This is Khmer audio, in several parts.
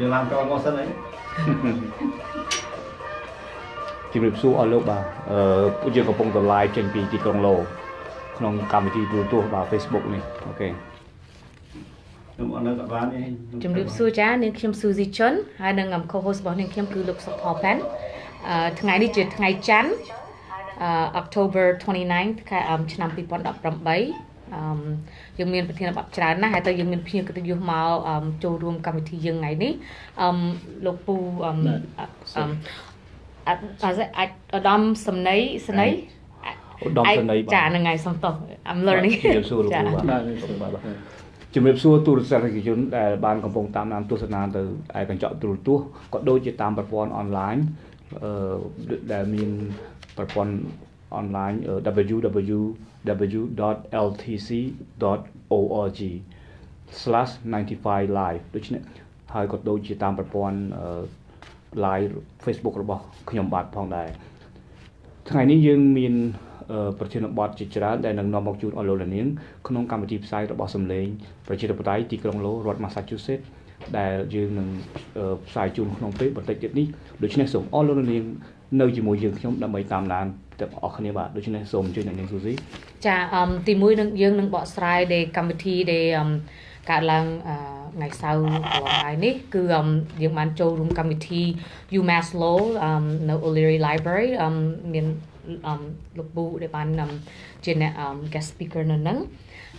យើងឡើងចូលមកសិនអីជំរាបសួរអស់លោកបាទអឺយើងកំពុងទៅ live ចេញពីទីក្រុងឡូក្នុងកម្មវិធីទូរទស្សន៍បាទ Facebook នេះអូខេខ្ញុំអត់នៅកបានទេជំរាបសួរចានាងខ្ញុំ Suzy Chun ហើយនឹង co-host របស់នាងខ្ញុំគឺលោកសុផលប៉ែនអឺថ្ងៃនេះជាថ្ងៃច័ន្ទអឺ October 29ខែអឺឆ្នាំ2018អឺ យើងមានប្រធានបទច្រើនណាស់ហើយទៅយើងមានភ្ញៀវកិត្តិយសមកចូលរួមកម្មវិធីយើងថ្ងៃនេះអឺលោកពូអឺអាចឧត្តមសំណ័យសណ័យឧត្តមសេនីយ៍ចាហ្នឹងហើយសំតោះ I'm learning ជំរាបសួរលោកគ្រូបាទជំរាបសួរទូរស័ព្ទប្រជាជនដែលបានកំពុងតាមដានទស្សនាទៅឯកញ្ចក់ទូរទស្សន៍ក៏ដូចជាតាមប្រព័ន្ធអនឡាញអឺដែលមានប្រព័ន្ធអនឡាញ www www.ltc.org/95live ដូច្នេះហើយក៏ដូចជាតាមប្រព័ន្ធ live Facebook របស់ខ្ញុំបាទផងដែរថ្ងៃនេះយើងមានប្រធានបទជាច្រើនដែលនឹងនាំមកជូនអស់លោកលានក្នុងកម្មវិធីផ្សាយរបស់សម្លេងប្រជាធិបតេយ្យទីក្រុងឡូរដ្ឋ Massachusetts ដែលយើងនឹងផ្សាយជូនក្នុងពេលបន្តិចទៀតនេះដូច្នេះសូមអស់លោកលាននៅជាមួយយើងខ្ញុំដើម្បីតាមដាន ទាំងអស់គ្នាបាទដូច្នេះសូមអញ្ជើញអ្នកនាងស៊ូស៊ីចាអឺទីមួយនឹងយើងនឹងបកស្រាយនៃកម្មវិធីដែលអឺកើតឡើងអឺថ្ងៃសៅរ៍កន្លងហើយនេះគឺអឺយើងបានចូលរួមកម្មវិធី UMass Law អឺនៅ O'Leary Library អឺមានអឺលោកពូដែលបានអឺជាអ្នកអឺ guest speaker នៅហ្នឹង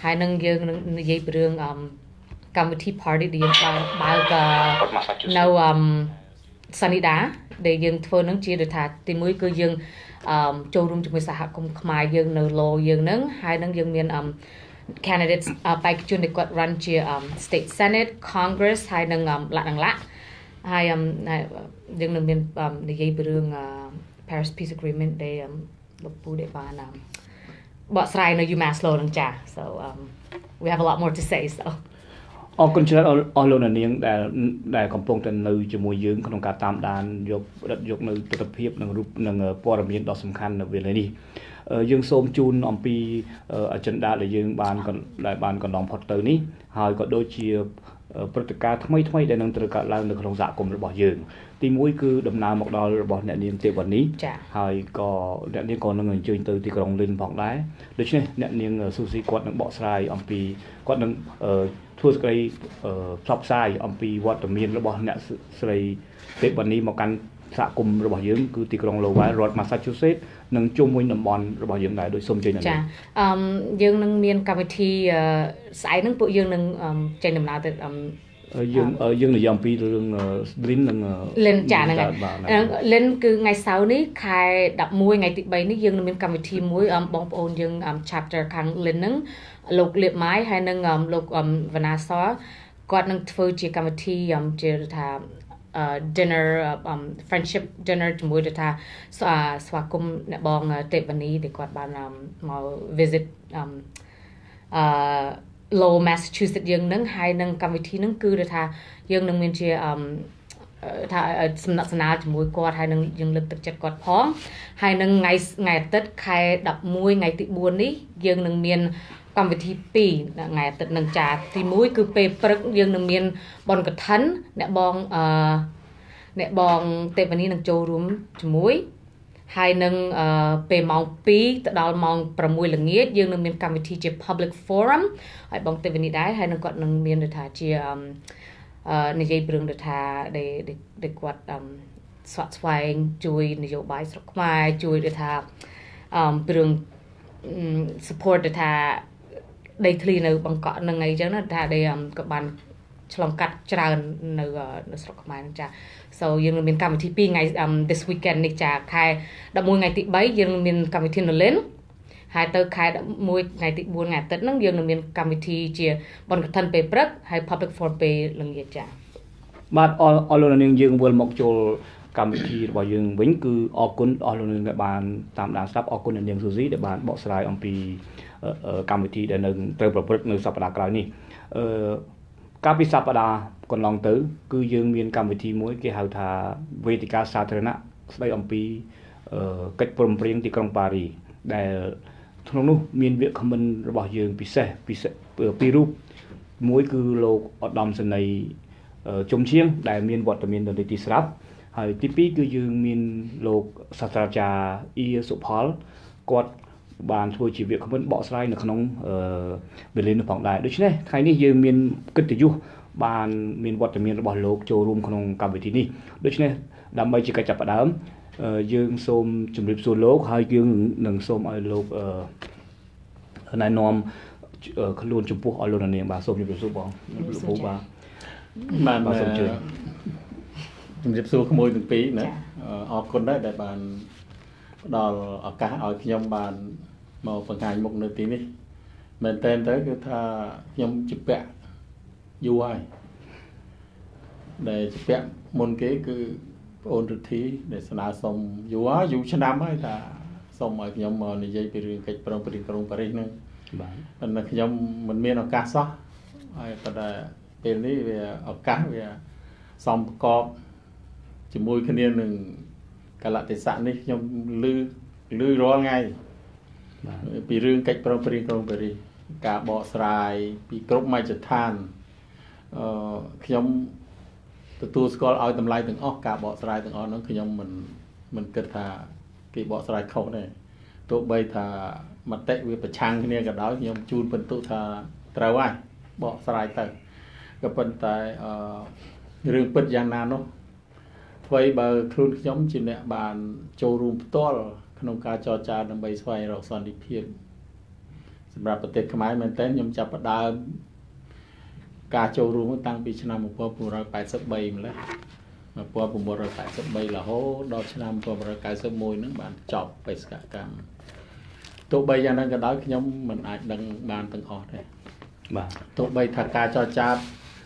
ហើយនឹងយើងនឹងនិយាយពីរឿងអឺកម្មវិធី party ដែលយើងបានបើកអឺរដ្ឋ Massachusetts នៅអឺសានី ដាដែលយើងធ្វើនឹងជាដូចថាទីមួយគឺយើងអឺចូលរួមជាមួយសហគមន៍ខ្មែរយើងនៅ law យើងនឹងហើយនឹងយើងមានអឺ candidates អឺបេក្ខជនដែលគាត់ run ជាអឺ state senate congress ហើយនឹងអឺលក្ខណៈលក្ខហើយអឺហើយយើងនឹងមានអឺនិយាយពីរឿងអឺ Paris Peace Agreement ដែលអឺលោកពូដែលបានអឺបកស្រាយនៅ UMass Law នឹងចា so um we have a lot more to say so អរគុណច្រើនអស់អស់លោកអ្នកនាងដែលដែលកំពុងតែនៅជាមួយយើងក្នុងការតាមដានយកផ្តិតយកនៅទស្សនភាពនិងរូបនិងព័ត៌មានដ៏សំខាន់នៅវេលានេះអឺយើងសូមជូនអំពី agenda ដែលយើងបានកន្ដែលបានកន្លងផុតទៅនេះហើយក៏ដូចជាព្រឹត្តិការណ៍ថ្មីថ្មីដែលនឹងត្រូវកើតឡើងនៅក្នុងសហគមន៍របស់យើង ទីមួយគឺដំណើរមកដល់របស់អ្នកនាងទេវនីចា៎ហើយក៏អ្នកនាងក៏នឹងអញ្ជើញទៅទីក្រុងលិនផងដែរដូច្នេះអ្នកនាងស៊ូស៊ីគាត់នឹងបកស្រាយអំពីគាត់នឹងអឺ ធ្វើសេចក្តីអឺផ្សព្វផ្សាយអំពីវត្តមានរបស់អ្នកស្រីទេវនីមកកាន់សហគមន៍របស់យើងគឺទីក្រុង Lowell រដ្ឋ Massachusetts និងជុំវិញតំបន់របស់យើងដែរដោយសូមជើញអ្នកនាចាងអឺមយើងនឹងមានកម្មវិធីអឺស្អែកហ្នឹងពួកយើងនឹងអឺចេញដំណើរទៅអឺអឺ យើងអឺយើងនិយាយអំពីរឿង Lin និងលិនចាហ្នឹងហើយបាទហ្នឹងលិនគឺថ្ងៃសៅរ៍នេះខែ11ថ្ងៃទី3នេះយើងនឹងមានកម្មវិធីមួយអឺបងប្អូនយើងអឺ chapter ខាងលិនហ្នឹងលោកលៀបម៉ាយហើយនឹងអឺលោកអឺវណ្ណាសគាត់នឹងធ្វើជាកម្មវិធីអឺជាថាអឺ dinner អឺ friendship dinner ជាមួយទៅថាស្វាស្វាគមន៍អ្នកបងទេវនីដែលគាត់បានអឺមក visit អឺអឺ Low Massachusetts យើងនឹងហើយនឹងកម្មវិធីនឹងគឺទៅថាយើងនឹងមានជាអឺអឺថាសំណាក់ស្នាលជាមួយគាត់ហើយនឹងយើងលើកទឹកចិត្តគាត់ផងហើយនឹងថ្ងៃថ្ងៃអាទិត្យខែ11ថ្ងៃទី4នេះយើងនឹងមានកម្មវិធី2ថ្ងៃអាទិត្យនឹងចាទី1គឺពេលព្រឹកយើងនឹងមានបនកឋិនអ្នកបងអឺអ្នកបងទេវនីនឹងចូលរួមជាមួយ ហើយនឹងអឺពេលម៉ោង2ទៅដល់ម៉ោង6ល្ងាចយើងនឹងមានកម្មវិធីជា public forum ហើយបងទេវនីដែរហើយនឹងគាត់នឹងមានដូចថាជាអឺអឺនិយាយពីរឿងដូចថាដែលដែលគាត់អឺស្វាក់ស្វែងជួយនយោបាយស្រុកខ្មែរជួយដូចថាអឺពីរឿងអឺ support ដូចថាដីធ្លីនៅបង្កក់នឹងអីចឹងណាថាដែលអឺក៏បាន ឆ្លងកាត់ច្រើននៅអឺនៅស្រុកខ្មែរហ្នឹងចា so យើងនឹងមានកម្មវិធី2ថ្ងៃអឺ this weekend នេះចាខែ11ថ្ងៃទី3យើងនឹងមានកម្មវិធីនៅលិនហើយទៅខែ11ថ្ងៃទី4ថ្ងៃអាទិត្យហ្នឹងយើងនឹងមានកម្មវិធីជាបនកឋិនពេលព្រឹកហើយ public forum ពេលល្ងាចចាបាទអរអរលោកនាងយើងវិលមកចូលកម្មវិធីរបស់យើងវិញគឺអរគុណអស់លោកនាងដែលបានតាមដានស្ដាប់អរគុណអ្នកនាងស៊ូស៊ីដែលបានបកស្រាយអំពីអឺអឺកម្មវិធីដែលនឹងត្រូវប្រព្រឹត្តនៅសប្តាហ៍ក្រោយនេះអឺ កាលពីសប្តាហ៍កន្លងទៅ គឺយើងមានកម្មវិធីមួយគេហៅថាវេទិកាសាធារណៈស្ដីអំពីអឺកិច្ចព្រមព្រៀងទីក្រុងប៉ារីដែលក្នុងនោះមានវាគ្មិនរបស់យើងពិសេសពិសេសពីររូបមួយគឺលោកឧត្តមសេនីយ៍អឺជំជាងដែលមានវត្តមាននៅទីស្រាប់ហើយទី2គឺយើងមានលោកសាស្ត្រាចារ្យអ៊ីសុផលគាត់ បានធ្វើជាវាគ្មិនបកស្រាយនៅក្នុងអឺបេលីននោះផងដែរដូច្នេះថ្ងៃនេះយើងមានកិត្តិយសបានមានវត្តមានរបស់លោកចូលរួមក្នុងកម្មវិធីនេះដូច្នេះដើម្បីជាកិច្ចចាប់ផ្ដើមយើងសូមជម្រាបសួរលោកហើយយើងនឹងសូមឲ្យលោកអឺណែនាំខ្លួនចំពោះអស់លោកនាងបាទសូមជម្រាបសួរបងលោកពូបាទបាទបាទសូមជឿជំរាបសួរក្មួយទាំងពីរណាអរគុណដែរដែលបានផ្ដល់ឱកាសឲ្យខ្ញុំបាន មកបង្ហាញមុខនៅទីនេះមែនតើទៅគឺថាខ្ញុំជពាក់យូរហើយដែលជពាក់មុនគេគឺប្អូនរិទ្ធីដែលស្នើសុំយូរហើយយូរឆ្នាំហើយថាសុំឲ្យខ្ញុំមកនិយាយពីរឿងកិច្ចប្រឹងប្រែងក្រុងប៉ារីសហ្នឹងបាទប៉ុន្តែខ្ញុំមិនមានឱកាសសោះហើយប៉ុន្តែពេលនេះវាឱកាសវាសំប្រកបជាមួយគ្នានឹងកលតិស័កនេះខ្ញុំលឺលឺរាល់ថ្ងៃ ពីរឿងកិច្ចប្រឹងប្រែងក្រុងប៉ារីសការបកស្រាយពីគ្រប់មជ្ឈដ្ឋានអឺខ្ញុំទទួលស្គាល់ឲ្យតម្លៃទាំងអស់ការបកស្រាយទាំងអស់ហ្នឹងខ្ញុំមិនមិនគិតថាគេបកស្រាយខុសទេទោះបីថាមតិវាប្រឆាំងគ្នាក៏ដោយខ្ញុំជូនបន្ទុកថាត្រូវហើយបកស្រាយទៅក៏ប៉ុន្តែអឺរឿងពិតយ៉ាងណានោះអ្វីបើខ្លួនខ្ញុំជាអ្នកបានចូលរួមផ្ទាល់ ក្នុងការចរចាដើម្បីស្វែងរកសន្តិភាពសម្រាប់ប្រទេសខ្មែរមែនតើខ្ញុំចាប់ផ្ដើមការចូលរួមតាំងពីឆ្នាំ1983ម្លេះ1983រហូតដល់ឆ្នាំ1991ហ្នឹងបានចប់បេសកកម្មទោះបីយ៉ាងนั้นក៏ដោយខ្ញុំមិនអាចដឹងបានទាំងអស់ទេបាទទោះបីថាការចរចា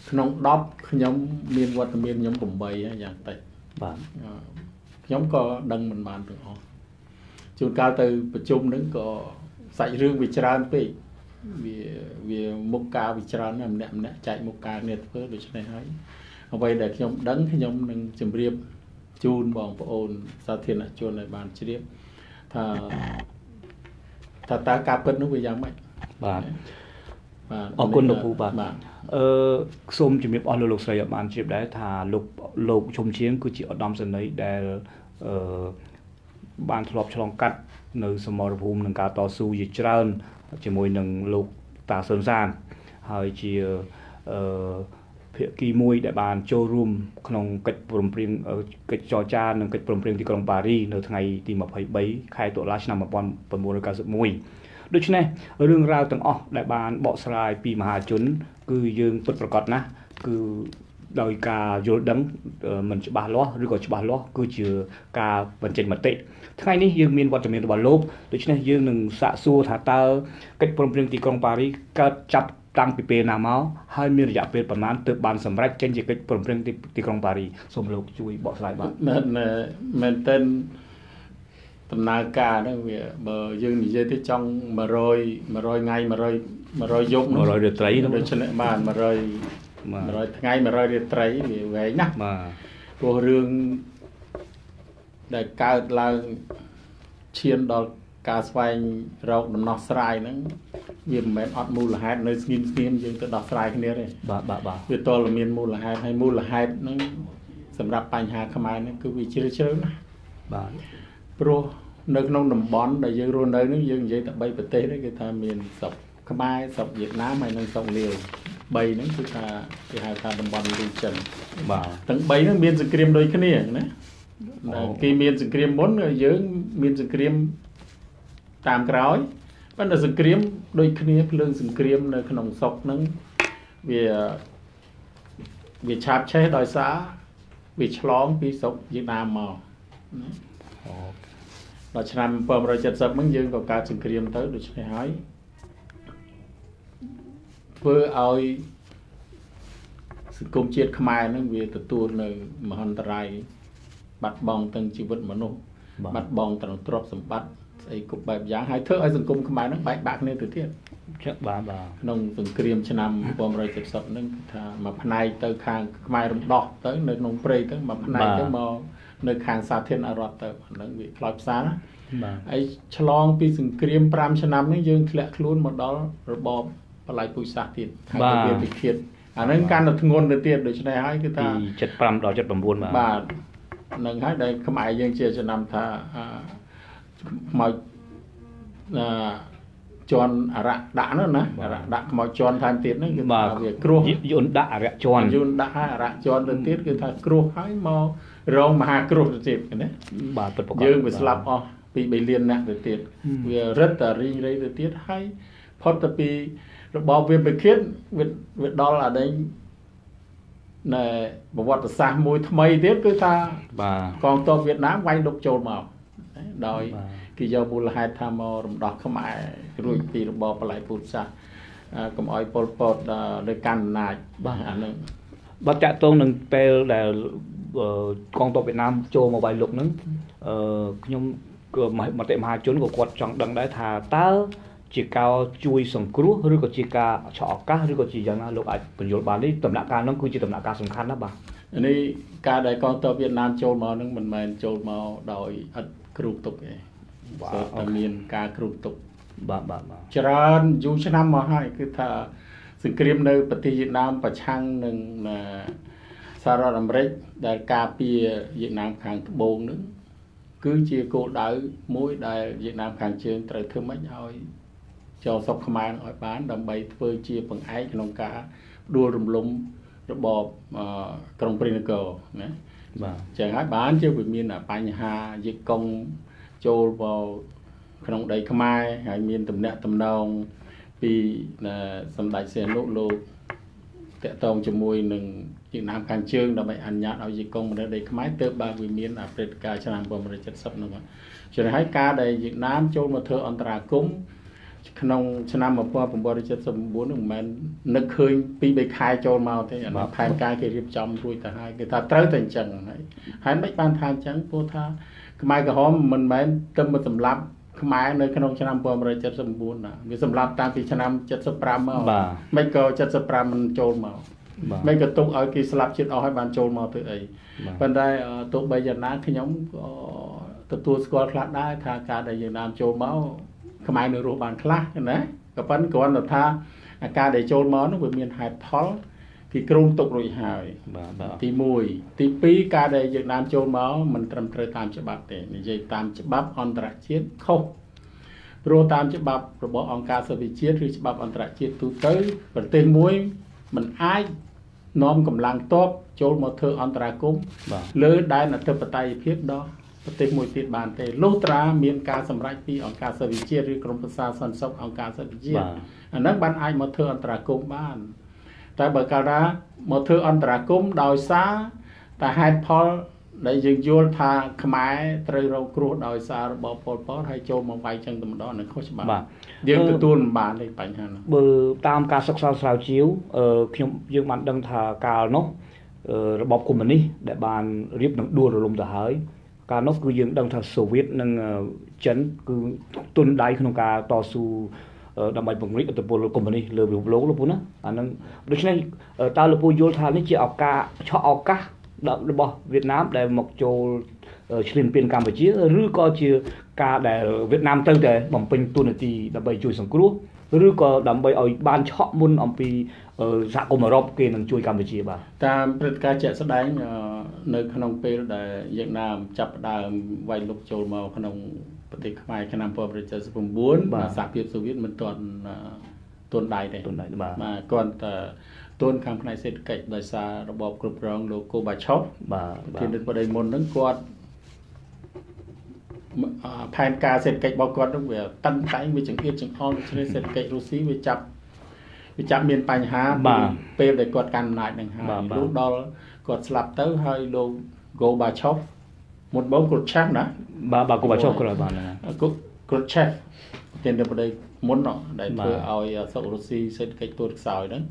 ក្នុង10ខ្ញុំមានវត្តមានខ្ញុំ8យ៉ាងតិចបាទខ្ញុំក៏ដឹងមិនបានទាំងអស់ ជួនកាលទៅប្រជុំហ្នឹងក៏សាច់រឿងវាច្រើនពេកវាវាមុខការវិច្រើនម្នាក់ម្នាក់ចែកមុខការគ្នាធ្វើដូច្នេះហើយអ្វីដែលខ្ញុំដឹងខ្ញុំនឹងជម្រាបជូនបងប្អូនសាធារណជនឲ្យបានជ្រាបថាថាតើការពិតនោះវាយ៉ាងម៉េចបាទបាទអរគុណលោកពូបាទអឺសូមជំរាបអស់លោកលោកស្រីឲ្យបានជ្រាបដែរថាលោកលោកឈុំជាងគឺជាឧត្តមសេនីយ៍ដែលអឺ បានធ្លាប់ឆ្លងកាត់នៅសមរភូមិនឹងការតស៊ូជាច្រើនជាមួយនឹងលោកតាស៊ុនសានហើយជាអឺភាគីមួយដែលបានចូលរួមក្នុងកិច្ចព្រមព្រៀងកិច្ចចរចានិងកិច្ចព្រមព្រៀងទីក្រុងប៉ារីនៅថ្ងៃទី23ខែតុលាឆ្នាំ1991ដូច្នេះរឿងរ៉ាវទាំងអស់ដែលបានបកស្រាយពីមហាជន គឺយើងពិតប្រាកដណាស់គឺ ដោយការយល់ដឹងមិនច្បាស់លាស់ឬក៏ច្បាស់លាស់គឺជាការបញ្ចេញមតិថ្ងៃនេះយើងមានវត្តមានរបស់លោកដូច្នេះយើងនឹងសាកសួរថាតើកិច្ចព្រមព្រៀងទីក្រុងប៉ារីកើតចាប់តាំងពីពេលណាមកហើយមានរយៈពេលប្រមាណទើបបានសម្រេចចេញជាកិច្ចព្រមព្រៀងទីក្រុងប៉ារីសូមលោកជួយបកស្រាយបាទមែនមែនតើដំណើរការហ្នឹងវាបើយើងនិយាយទៅចង់100 100ថ្ងៃ100 100យប់100រាត្រីដូច្នេះបាទ100 100ថ្ងៃ100រាត្រីវាវែងណាស់បាទព្រោះរឿងដែលកើតឡើងឈានដល់ការស្វែងរកដំណោះស្រាយហ្នឹងវាមិនមែនអត់មូលហេតុនៅស្ងៀមស្ងៀមយើងទៅដោះស្រាយគ្នាទេបាទបាទបាទវាតលមានមូលហេតុហើយមូលហេតុហ្នឹងសម្រាប់បញ្ហាខ្មែរហ្នឹងគឺវាជ្រាលជ្រៅណាស់បាទព្រោះនៅក្នុងតំបន់ដែលយើងរស់នៅនេះយើងនិយាយតែ3ប្រទេសទេគឺថាមានស្រុកខ្មែរស្រុកវៀតណាមហើយនិងស្រុកលាវ 3ហ្នឹងគឺថាគេហៅថាតំបន់លីចិនបាទទាំង3ហ្នឹងមានសង្គ្រាមដូចគ្នាណាគេមានសង្គ្រាមមុនយើងមានសង្គ្រាមតាមក្រោយប៉ុន្តែសង្គ្រាមដូចគ្នាភ្លើងសង្គ្រាមនៅក្នុងស្រុកហ្នឹងវាវាឆាបឆេះដោយសារវាឆ្លងពីស្រុកវៀតណាមមកដល់ឆ្នាំ1770ហ្នឹងយើងក៏កើតសង្គ្រាមទៅដូច្នេះហើយ ធ្វើឲ្យសង្គមជាតិខ្មែរនឹងវាទទួលនៅមហន្តរាយបាត់បង់ទាំងជីវិតមនុស្សបាត់បង់ទាំងទ្រព្យសម្បត្តិស្អីគ្រប់បែបយ៉ាងហើយធ្វើឲ្យសង្គមខ្មែរនឹងបែកបាក់គ្នាទៅទៀតចាក់បាទបាទក្នុងសង្គ្រាមឆ្នាំ1970ហ្នឹងថាមួយផ្នែកទៅខាងខ្មែររំដោះទៅនៅក្នុងព្រៃទៅមួយផ្នែកទៅមកនៅខាងសាធារណរដ្ឋទៅហ្នឹងវាខ្លោចផ្សាណាបាទហើយឆ្លងពីសង្គ្រាម5ឆ្នាំនេះយើងធ្លាក់ខ្លួនមកដល់របប បល័យពុជសាសទៀតហើយវាពិឃាតអាហ្នឹងកាន់តែធ្ងន់ទៅទៀតដូច្នេះហើយគឺពីថា75ដល់79បាទបាទនឹងហើយដែលខ្មែរយើងជាចំណាំថាអឺខ្មោចអឺជន់អរៈដាក់នោះណាអរៈដាក់ខ្មោចជន់ថែមទៀតហ្នឹងគឺបាថាទវាគ្រោះយន្តដាក់អរិយជន់យន្តដាក់ហើយអរៈជន់ទៅទៀតគឺថាគ្រោះហើយមករងមហាគ្រោះទៅទៀតណាបាទពិតប្រាកដយើងវាស្លាប់អស់ពី3លានអ្នកទៅទៀតហឹមវារឹតតែរីងរៃទៅទៀតហើយ ផុតទៅពីរបបវាពិឃាតវាវាដល់អានេះណែប្រវត្តិសាស្ត្រមួយថ្មីទៀតគឺថាបាទកងទ័ពវៀតណាមវាយលុកចូលមកណាដោយបាទគេយកមូលហេតុថាមករំដោះខ្មែររួចពីរបបបល័យពុទ្ធសាសន៍អឺកុំឲ្យពលពតដល់លើកាន់អំណាចបាទអានឹងបាទតាក់ទងនឹងពេលដែលអឺកងទ័ពវៀតណាមចូលមកវាយលុកហ្នឹងអឺខ្ញុំក៏មមតិមហាជនក៏គាត់ចង់ដឹងដែរថាតើ ជាការជួយសង្គ្រោះឬក៏ជាការឆក់ឱកាសឬក៏ជាយ៉ាងណាលោកអាចបញ្យល់បាននេះដំណាក់កាលហ្នឹងគឺជាដំណាក់កាលសំខាន់ណាស់បាទនេះការដែលកងទ័ពវៀតណាមចូលមកហ្នឹងមិនមែនចូលមកដោយឥតគ្រូទុកទេបាទសូត្រតែមានការគ្រូទុកបាទបាទបាទច្រើនយូរឆ្នាំមកហើយគឺថាសង្គ្រាមនៅប្រទេសវៀតណាមប្រឆាំងនឹងអឺសហរដ្ឋអាមេរិកដែលការពារវៀតណាមខាងត្បូងនឹងគឺជាគោលដៅមួយដែលវៀតណាមខាងជើងត្រូវធ្វើម៉េចឲ្យ ចូលសុខខ្មែរនឹងឲ្យបាន ដើម្បីធ្វើជាបង្អែកក្នុងការដួលរំលំរបបអឺក្រុងព្រីនគរណាបាទចឹងហើយបានជាវាមានបញ្ហាយិកុងចូលមកក្នុងដីខ្មែរហើយមានតំណែងតំណងពីអឺសម្ដេចសៀនុលោកតកតងជាមួយនឹងវៀតណាមខាងជើងដើម្បីអនុញ្ញាតឲ្យយិកុងមកនៅដីខ្មែរទើបបានវាមានអព្រឹត្តិការណ៍ឆ្នាំ1970នោះមកចឹងហើយការដែលវៀតណាមចូលមកធ្វើអន្តរាគមន៍ ក្នុងឆ្នាំ1979នោះមិនមែននឹកឃើញពី3ខែចូលមកទេអានោះផែនការគេរៀបចំរួចទៅហើយគេថាត្រូវតែអញ្ចឹងហើយហើយមិនបានថាអញ្ចឹងព្រោះថាខ្មែរក្រហមមិនមែនទៅមកសម្លាប់ខ្មែរនៅក្នុងឆ្នាំ1979ណាវាសម្លាប់តាំងពីឆ្នាំ75មកបាទមិនក៏75មិនចូលមកបាទមិនក៏ទុកឲ្យគេស្លាប់ជាតិអស់ហើយបានចូលមកធ្វើអីបាទប៉ុន្តែអឺទោះបីយ៉ាងណាខ្ញុំក៏ទទួលស្គាល់ខ្លះដែរថាការដែលយើងណាមចូលមក ខ្មែរនៅរស់បានខ្លះណាក៏ប៉ុន្តែគ្រាន់តែថាអាការដែលចូលមកនោះវាមានហេតុផលគេគ្រោងទុករួចហើយបាទបាទទី1ទី2ការដែលយើងណាមចូលមកមិនត្រឹមត្រូវតាមច្បាប់ទេនិយាយតាមច្បាប់អន្តរជាតិខុសព្រោះតាមច្បាប់របស់អង្គការសិទ្ធិជាតិឬច្បាប់អន្តរជាតិទូទៅប្រទេសមួយមិនអាចនាំកម្លាំងទ័ពចូលមកធ្វើអន្តរាគមន៍បាទលើដែនអធិបតេយ្យភាពដល់ ប្រទេសមួយទៀតបានទេលុះត្រាមានការសម្រេចពីអង្គការសិទ្ធិជាតិឬក្រមប្រឹក្សាសន្តិសុខអង្គការសិទ្ធិជាតិបាទអាហ្នឹងបានអាចមកធ្វើអន្តរាគមន៍បាន តែបើកាលណាមកធ្វើអន្តរាគមន៍ដោយសារតែហេតុផលដែលយើងយល់ថាខ្មែរត្រូវរងគ្រោះដោយសាររបបប៉ុលពតហើយចូលមកវាយចឹងតែម្ដងនឹងខុសច្បាប់បាទយើងអឺទទួលមិនបានទេបញ្ហាហ្នឹងបើតាមការសិក្សាស្រាវជ្រាវអឺខ្ញុំយើងបានដឹងថាកាលនោះអឺរបបកុម្មុយនីសដែលបានរៀបនឹងដួលរលំទៅហើយ កាលនោះគឺយើងដឹងថាសូវៀតនិងអឺចិនគឺទុនដៃក្នុងការតស៊ូអឺដើម្បីពង្រីកឥទ្ធិពលកុម្មុយនីសលើពិភពលោកលោកពូណាអាហ្នឹងដូច្នេះអឺតើលោកពូយល់ថានេះជាឱកាសឆក់ឱកាសដល់របស់វៀតណាមដែលមកចូលអឺឈ្លានពានកម្ពុជាឬក៏ជាការដែលវៀតណាមទៅតែបំពេញតួនាទីដើម្បីជួយសង្គ្រោះឬក៏ដើម្បីឲ្យបានឆក់មុនអំពីអឺ សហគមន៍អឺរ៉ុបគេនឹងជួយកម្ពុជាបាទតាមព្រឹត្តិការណ៍ជាក់ស្ដែងអឺនៅក្នុងពេលដែលវៀតណាមចាប់ផ្ដើមវាយលុកចូលមកក្នុងប្រទេសខ្មែរឆ្នាំ1979បាទសហភាពសូវៀតមិនទាន់អឺទាន់ដៃទេទុនដៃបាទបាទគាត់តែទួនខាងផ្នែកសេដ្ឋកិច្ចដោយសាររបបគ្រប់គ្រងលោកកូបាឆុបបាទប្រធានរដ្ឋបដីមុនហ្នឹងគាត់មអឺផែនការសេដ្ឋកិច្ចរបស់គាត់ហ្នឹងវាតឹងតែងវាចង្អៀតចង្អល់ដូច្នេះសេដ្ឋកិច្ចរុស្ស៊ីវាចាប់ វាចាប់មានបញ្ហាបាទពេលដែលគាត់កាន់អំណាចហ្នឹងហើយបាទបាទលុះដល់គាត់ស្លាប់ទៅហើយលោកកូបាឆុបមុនបងគាត់ឆាស់ណាបាទបាទគូបាចុះគាត់បានហ្នឹងគាត់គាត់ឆាស់ប្រធានរដ្ឋបដីមុននោះដែលបាទធ្វើឲ្យសុខរុស្ស៊ីសេដ្ឋកិច្ចទួតខ្សោយហ្នឹង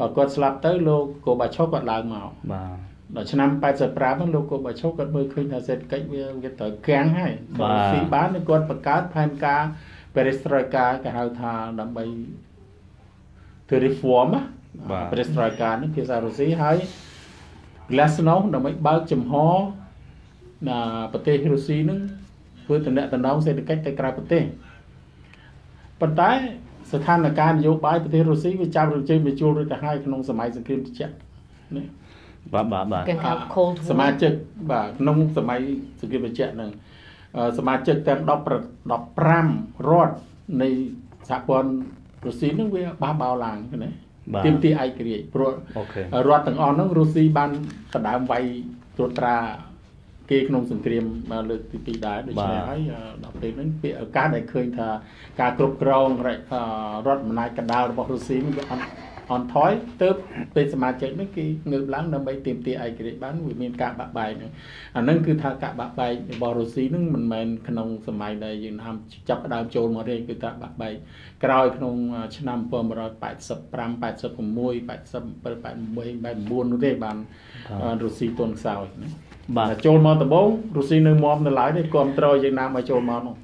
ដល់គាត់ស្លាប់ទៅលោកកូបាឆុបគាត់ឡើងមកបាទដល់ឆ្នាំ85ហ្នឹងលោកកូបាឆុបគាត់មើលឃើញថាសេដ្ឋកិច្ចវាវាត្រូវកាំងហើយបាទរុស្ស៊ីបានគឺគាត់បង្កើតផែនការ perestroika គេហៅថាដើម្បី ធ្វើ reform ណាបាទ perestroika ហ្នឹងភាសារុស្ស៊ីហើយ Glasnost ដើម្បីបើកចំហណាប្រទេសរុស្ស៊ីហ្នឹងធ្វើតំណែងតំណងសេដ្ឋកិច្ចទៅក្រៅប្រទេសប៉ុន្តែស្ថានភាពនយោបាយប្រទេសរុស្ស៊ីវាចាប់រំជើងបញ្ចូលរួចទៅហើយក្នុងសម័យសង្គ្រាមត្រជាក់ណាបាទបាទបាទគេថា cold សមាជិកបាទក្នុងសម័យសង្គ្រាមត្រជាក់ហ្នឹងអឺសមាជិកទាំង10 15រដ្ឋនៃសហព័ន្ធ រុស្ស៊ីហ្នឹងវាបះបោរឡើងណាបាទទាមទារឯករាជ្យព្រោះអូខេរដ្ឋទាំងអស់ហ្នឹងរុស្ស៊ីបានដណ្ដើមវាយត្រួតត្រាគេក្នុងសង្គ្រាមលើកទី2ដែរដូច្នេះហើយអឺដល់ពេលហ្នឹងពាក្យឱកាសដែលឃើញថាការគ្រប់គ្រងរអឺរដ្ឋអំណាចកណ្ដាលរបស់រុស្ស៊ីហ្នឹងវាអត់ អន់ថយទៅពេលសមាជិកហ្នឹងគេងើបឡើងដើម្បីទាមទារឯករាជ្យបានវាមានការបាក់បែកហ្នឹងអាហ្នឹងគឺថាការបាក់បែករបស់រុស្ស៊ីហ្នឹងមិនមែនក្នុងសម័យដែលយើងហាមចាប់ផ្ដើមចូលមកទេគឺថាបាក់បែកក្រោយក្នុងឆ្នាំ1985 86 87 88 89នោះទេបានរុស្ស៊ីទន់ខ្សោយណាបាទតែចូលមកដំបូងរុស្ស៊ីនៅមមនៅឡើយទេគ្រប់ត្រយើងណាមកចូលមកនោះ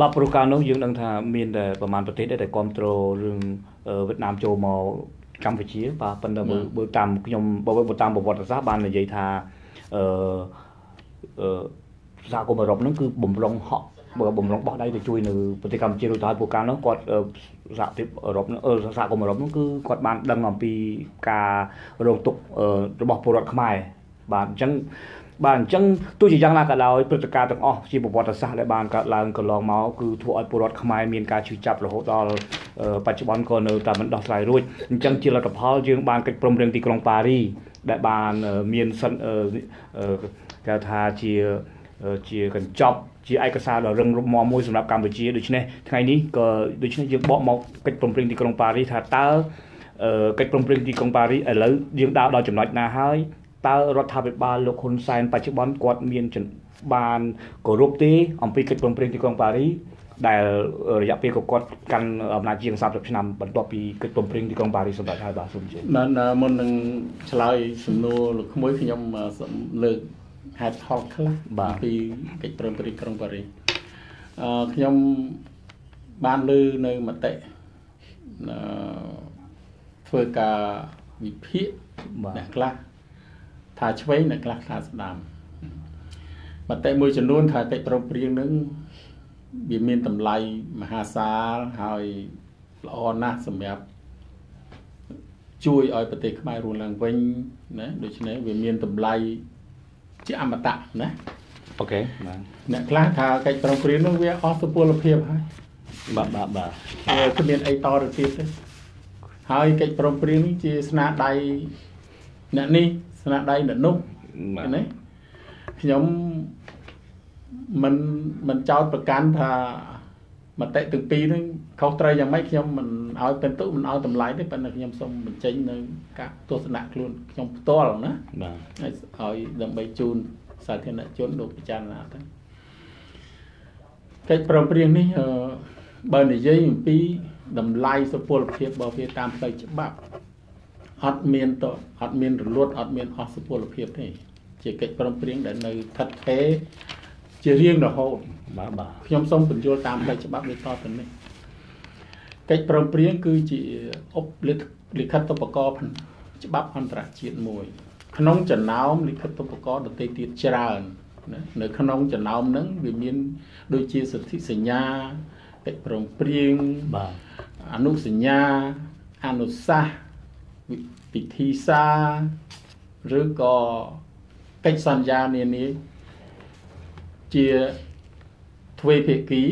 បាទព្រោះកាលនោះយើងដឹងថាមានតែប្រហែលប្រទេសដែរដែលគ្រប់គ្រងរឿងអឺ វៀតណាមចូលមកកម្ពុជាបាទប៉ុន្តែបើបើតាមខ្ញុំបើបើតាមប្រវត្តិសាស្ត្របាននិយាយថាអឺអឺសហគមន៍អឺរ៉ុបហ្នឹងគឺបំរុងហក់បើបំរុងបោះដៃទៅជួយនៅប្រទេសកម្ពុជារួចទៅហើយពួកកាលនោះគាត់អឺសហភាពអឺរ៉ុបហ្នឹងអឺសហគមន៍អឺរ៉ុបហ្នឹងគឺគាត់បានដឹងអំពីការរងទុក្ខអឺរបស់ពលរដ្ឋខ្មែរបាទអញ្ចឹង បាទអញ្ចឹងទោះជាយ៉ាងណាក៏ដោយព្រឹត្តិការណ៍ទាំងអស់ជាប្រវត្តិសាស្ត្រដែលបានកើតឡើងកន្លងមកគឺធ្វើឲ្យពលរដ្ឋខ្មែរមានការឈឺចាប់រហូតដល់អឺបច្ចុប្បន្នក៏នៅតែមិនដោះស្រាយរួចអញ្ចឹងជាលទ្ធផលយើងបានកិច្ចព្រមព្រៀងទីក្រុងប៉ារីដែលបានអឺមានសិនអឺអឺគេថាជាអឺជាកញ្ចប់ជាឯកសារដ៏រឹងមាំមួយសម្រាប់កម្ពុជាដូច្នេះថ្ងៃនេះក៏ដូច្នេះយើងបកមកកិច្ចព្រមព្រៀងទីក្រុងប៉ារីថាតើអឺកិច្ចព្រមព្រៀងទីក្រុងប៉ារីឥឡូវយើងដើរដល់ចំណុចណាហើយ តើរដ្ឋាភិបាលលោកហ៊ុនសែនបច្ចុប្បន្នគាត់មានចំបានគោរពទេអំពីកិច្ចព្រមព្រៀងទីក្រុងប៉ារីដែលរយៈពេលក៏គាត់កាន់អំណាចជាង30ឆ្នាំបន្ទាប់ពីកិច្ចព្រមព្រៀងទីក្រុងប៉ារីសម្រាប់ហើយបាទសូមជឿបានមុននឹងឆ្លើយសំណួរលោកក្មួយខ្ញុំសូមលើកហេតុផលខ្លះបាទអំពីកិច្ចព្រមព្រៀងក្រុងប៉ារីអឺខ្ញុំបានលើនៅមតិអឺធ្វើការវិភាគបាទអ្នកខ្លះ ថាឆ្វេងអ្នកខ្លះថាស្ដាំមតិមួយចំនួនថាកិច្ចព្រមព្រៀងនឹងវាមានតម្លៃមហាសាលហើយល្អណាស់សម្រាប់ជួយឲ្យប្រទេសខ្មែររស់ឡើងវិញណាដូច្នេះវាមានតម្លៃជាអមតៈណាអូខេបាទអ្នកខ្លះថាកិច្ចព្រមព្រៀងនឹងវាអស់សុពលភាពហើយបាទបាទបាទវាគ្មានអីតទៅទៀតទេហើយកិច្ចព្រមព្រៀងនេះជាស្នាដៃអ្នកនេះ ស្នាដៃអ្នកនោះបាទណាខ្ញុំមិនមិនចោតប្រកាន់ថាមតិទាំងពីរហ្នឹងខុសត្រូវយ៉ាងម៉េចខ្ញុំមិនឲ្យពិន្ទុមិនឲ្យតម្លៃទេប៉ុន្តែខ្ញុំសូមបញ្ចេញនៅការទស្សនៈខ្លួនខ្ញុំផ្ទាល់ណាបាទឲ្យឲ្យដើម្បីជូនសាធារណជនលោកពិចារណាទៅកិច្ចប្រំព្រៀងនេះអឺបើនិយាយអំពីតម្លៃសុពលភាពរបស់វាតាមផ្លូវច្បាប់ អត់មានតអត់មានរលត់អត់មានអស់សុពលភាពទេជាកិច្ចប្រំព្រៀងដែលនៅថិតថេរជារៀងរហូតបាទបាទខ្ញុំសូមបញ្យល់តាមផ្លូវច្បាប់ដូចតទៅនេះកិច្ចប្រំព្រៀងគឺជាអុបលិខលិខិតតុបករណ៍ច្បាប់អន្តរជាតិមួយ ក្នុងចំណោមលិខិតតុបករណ៍ដទៃទៀតច្រើនណានៅក្នុងចំណោមហ្នឹងវាមានដូចជាសន្ធិសញ្ញាកិច្ចប្រំព្រៀងបាទអនុសញ្ញាអនុសាសន៍វិ ពិធីសារឬក៏កិច្ចសន្យានានាជាទ្វេភាគី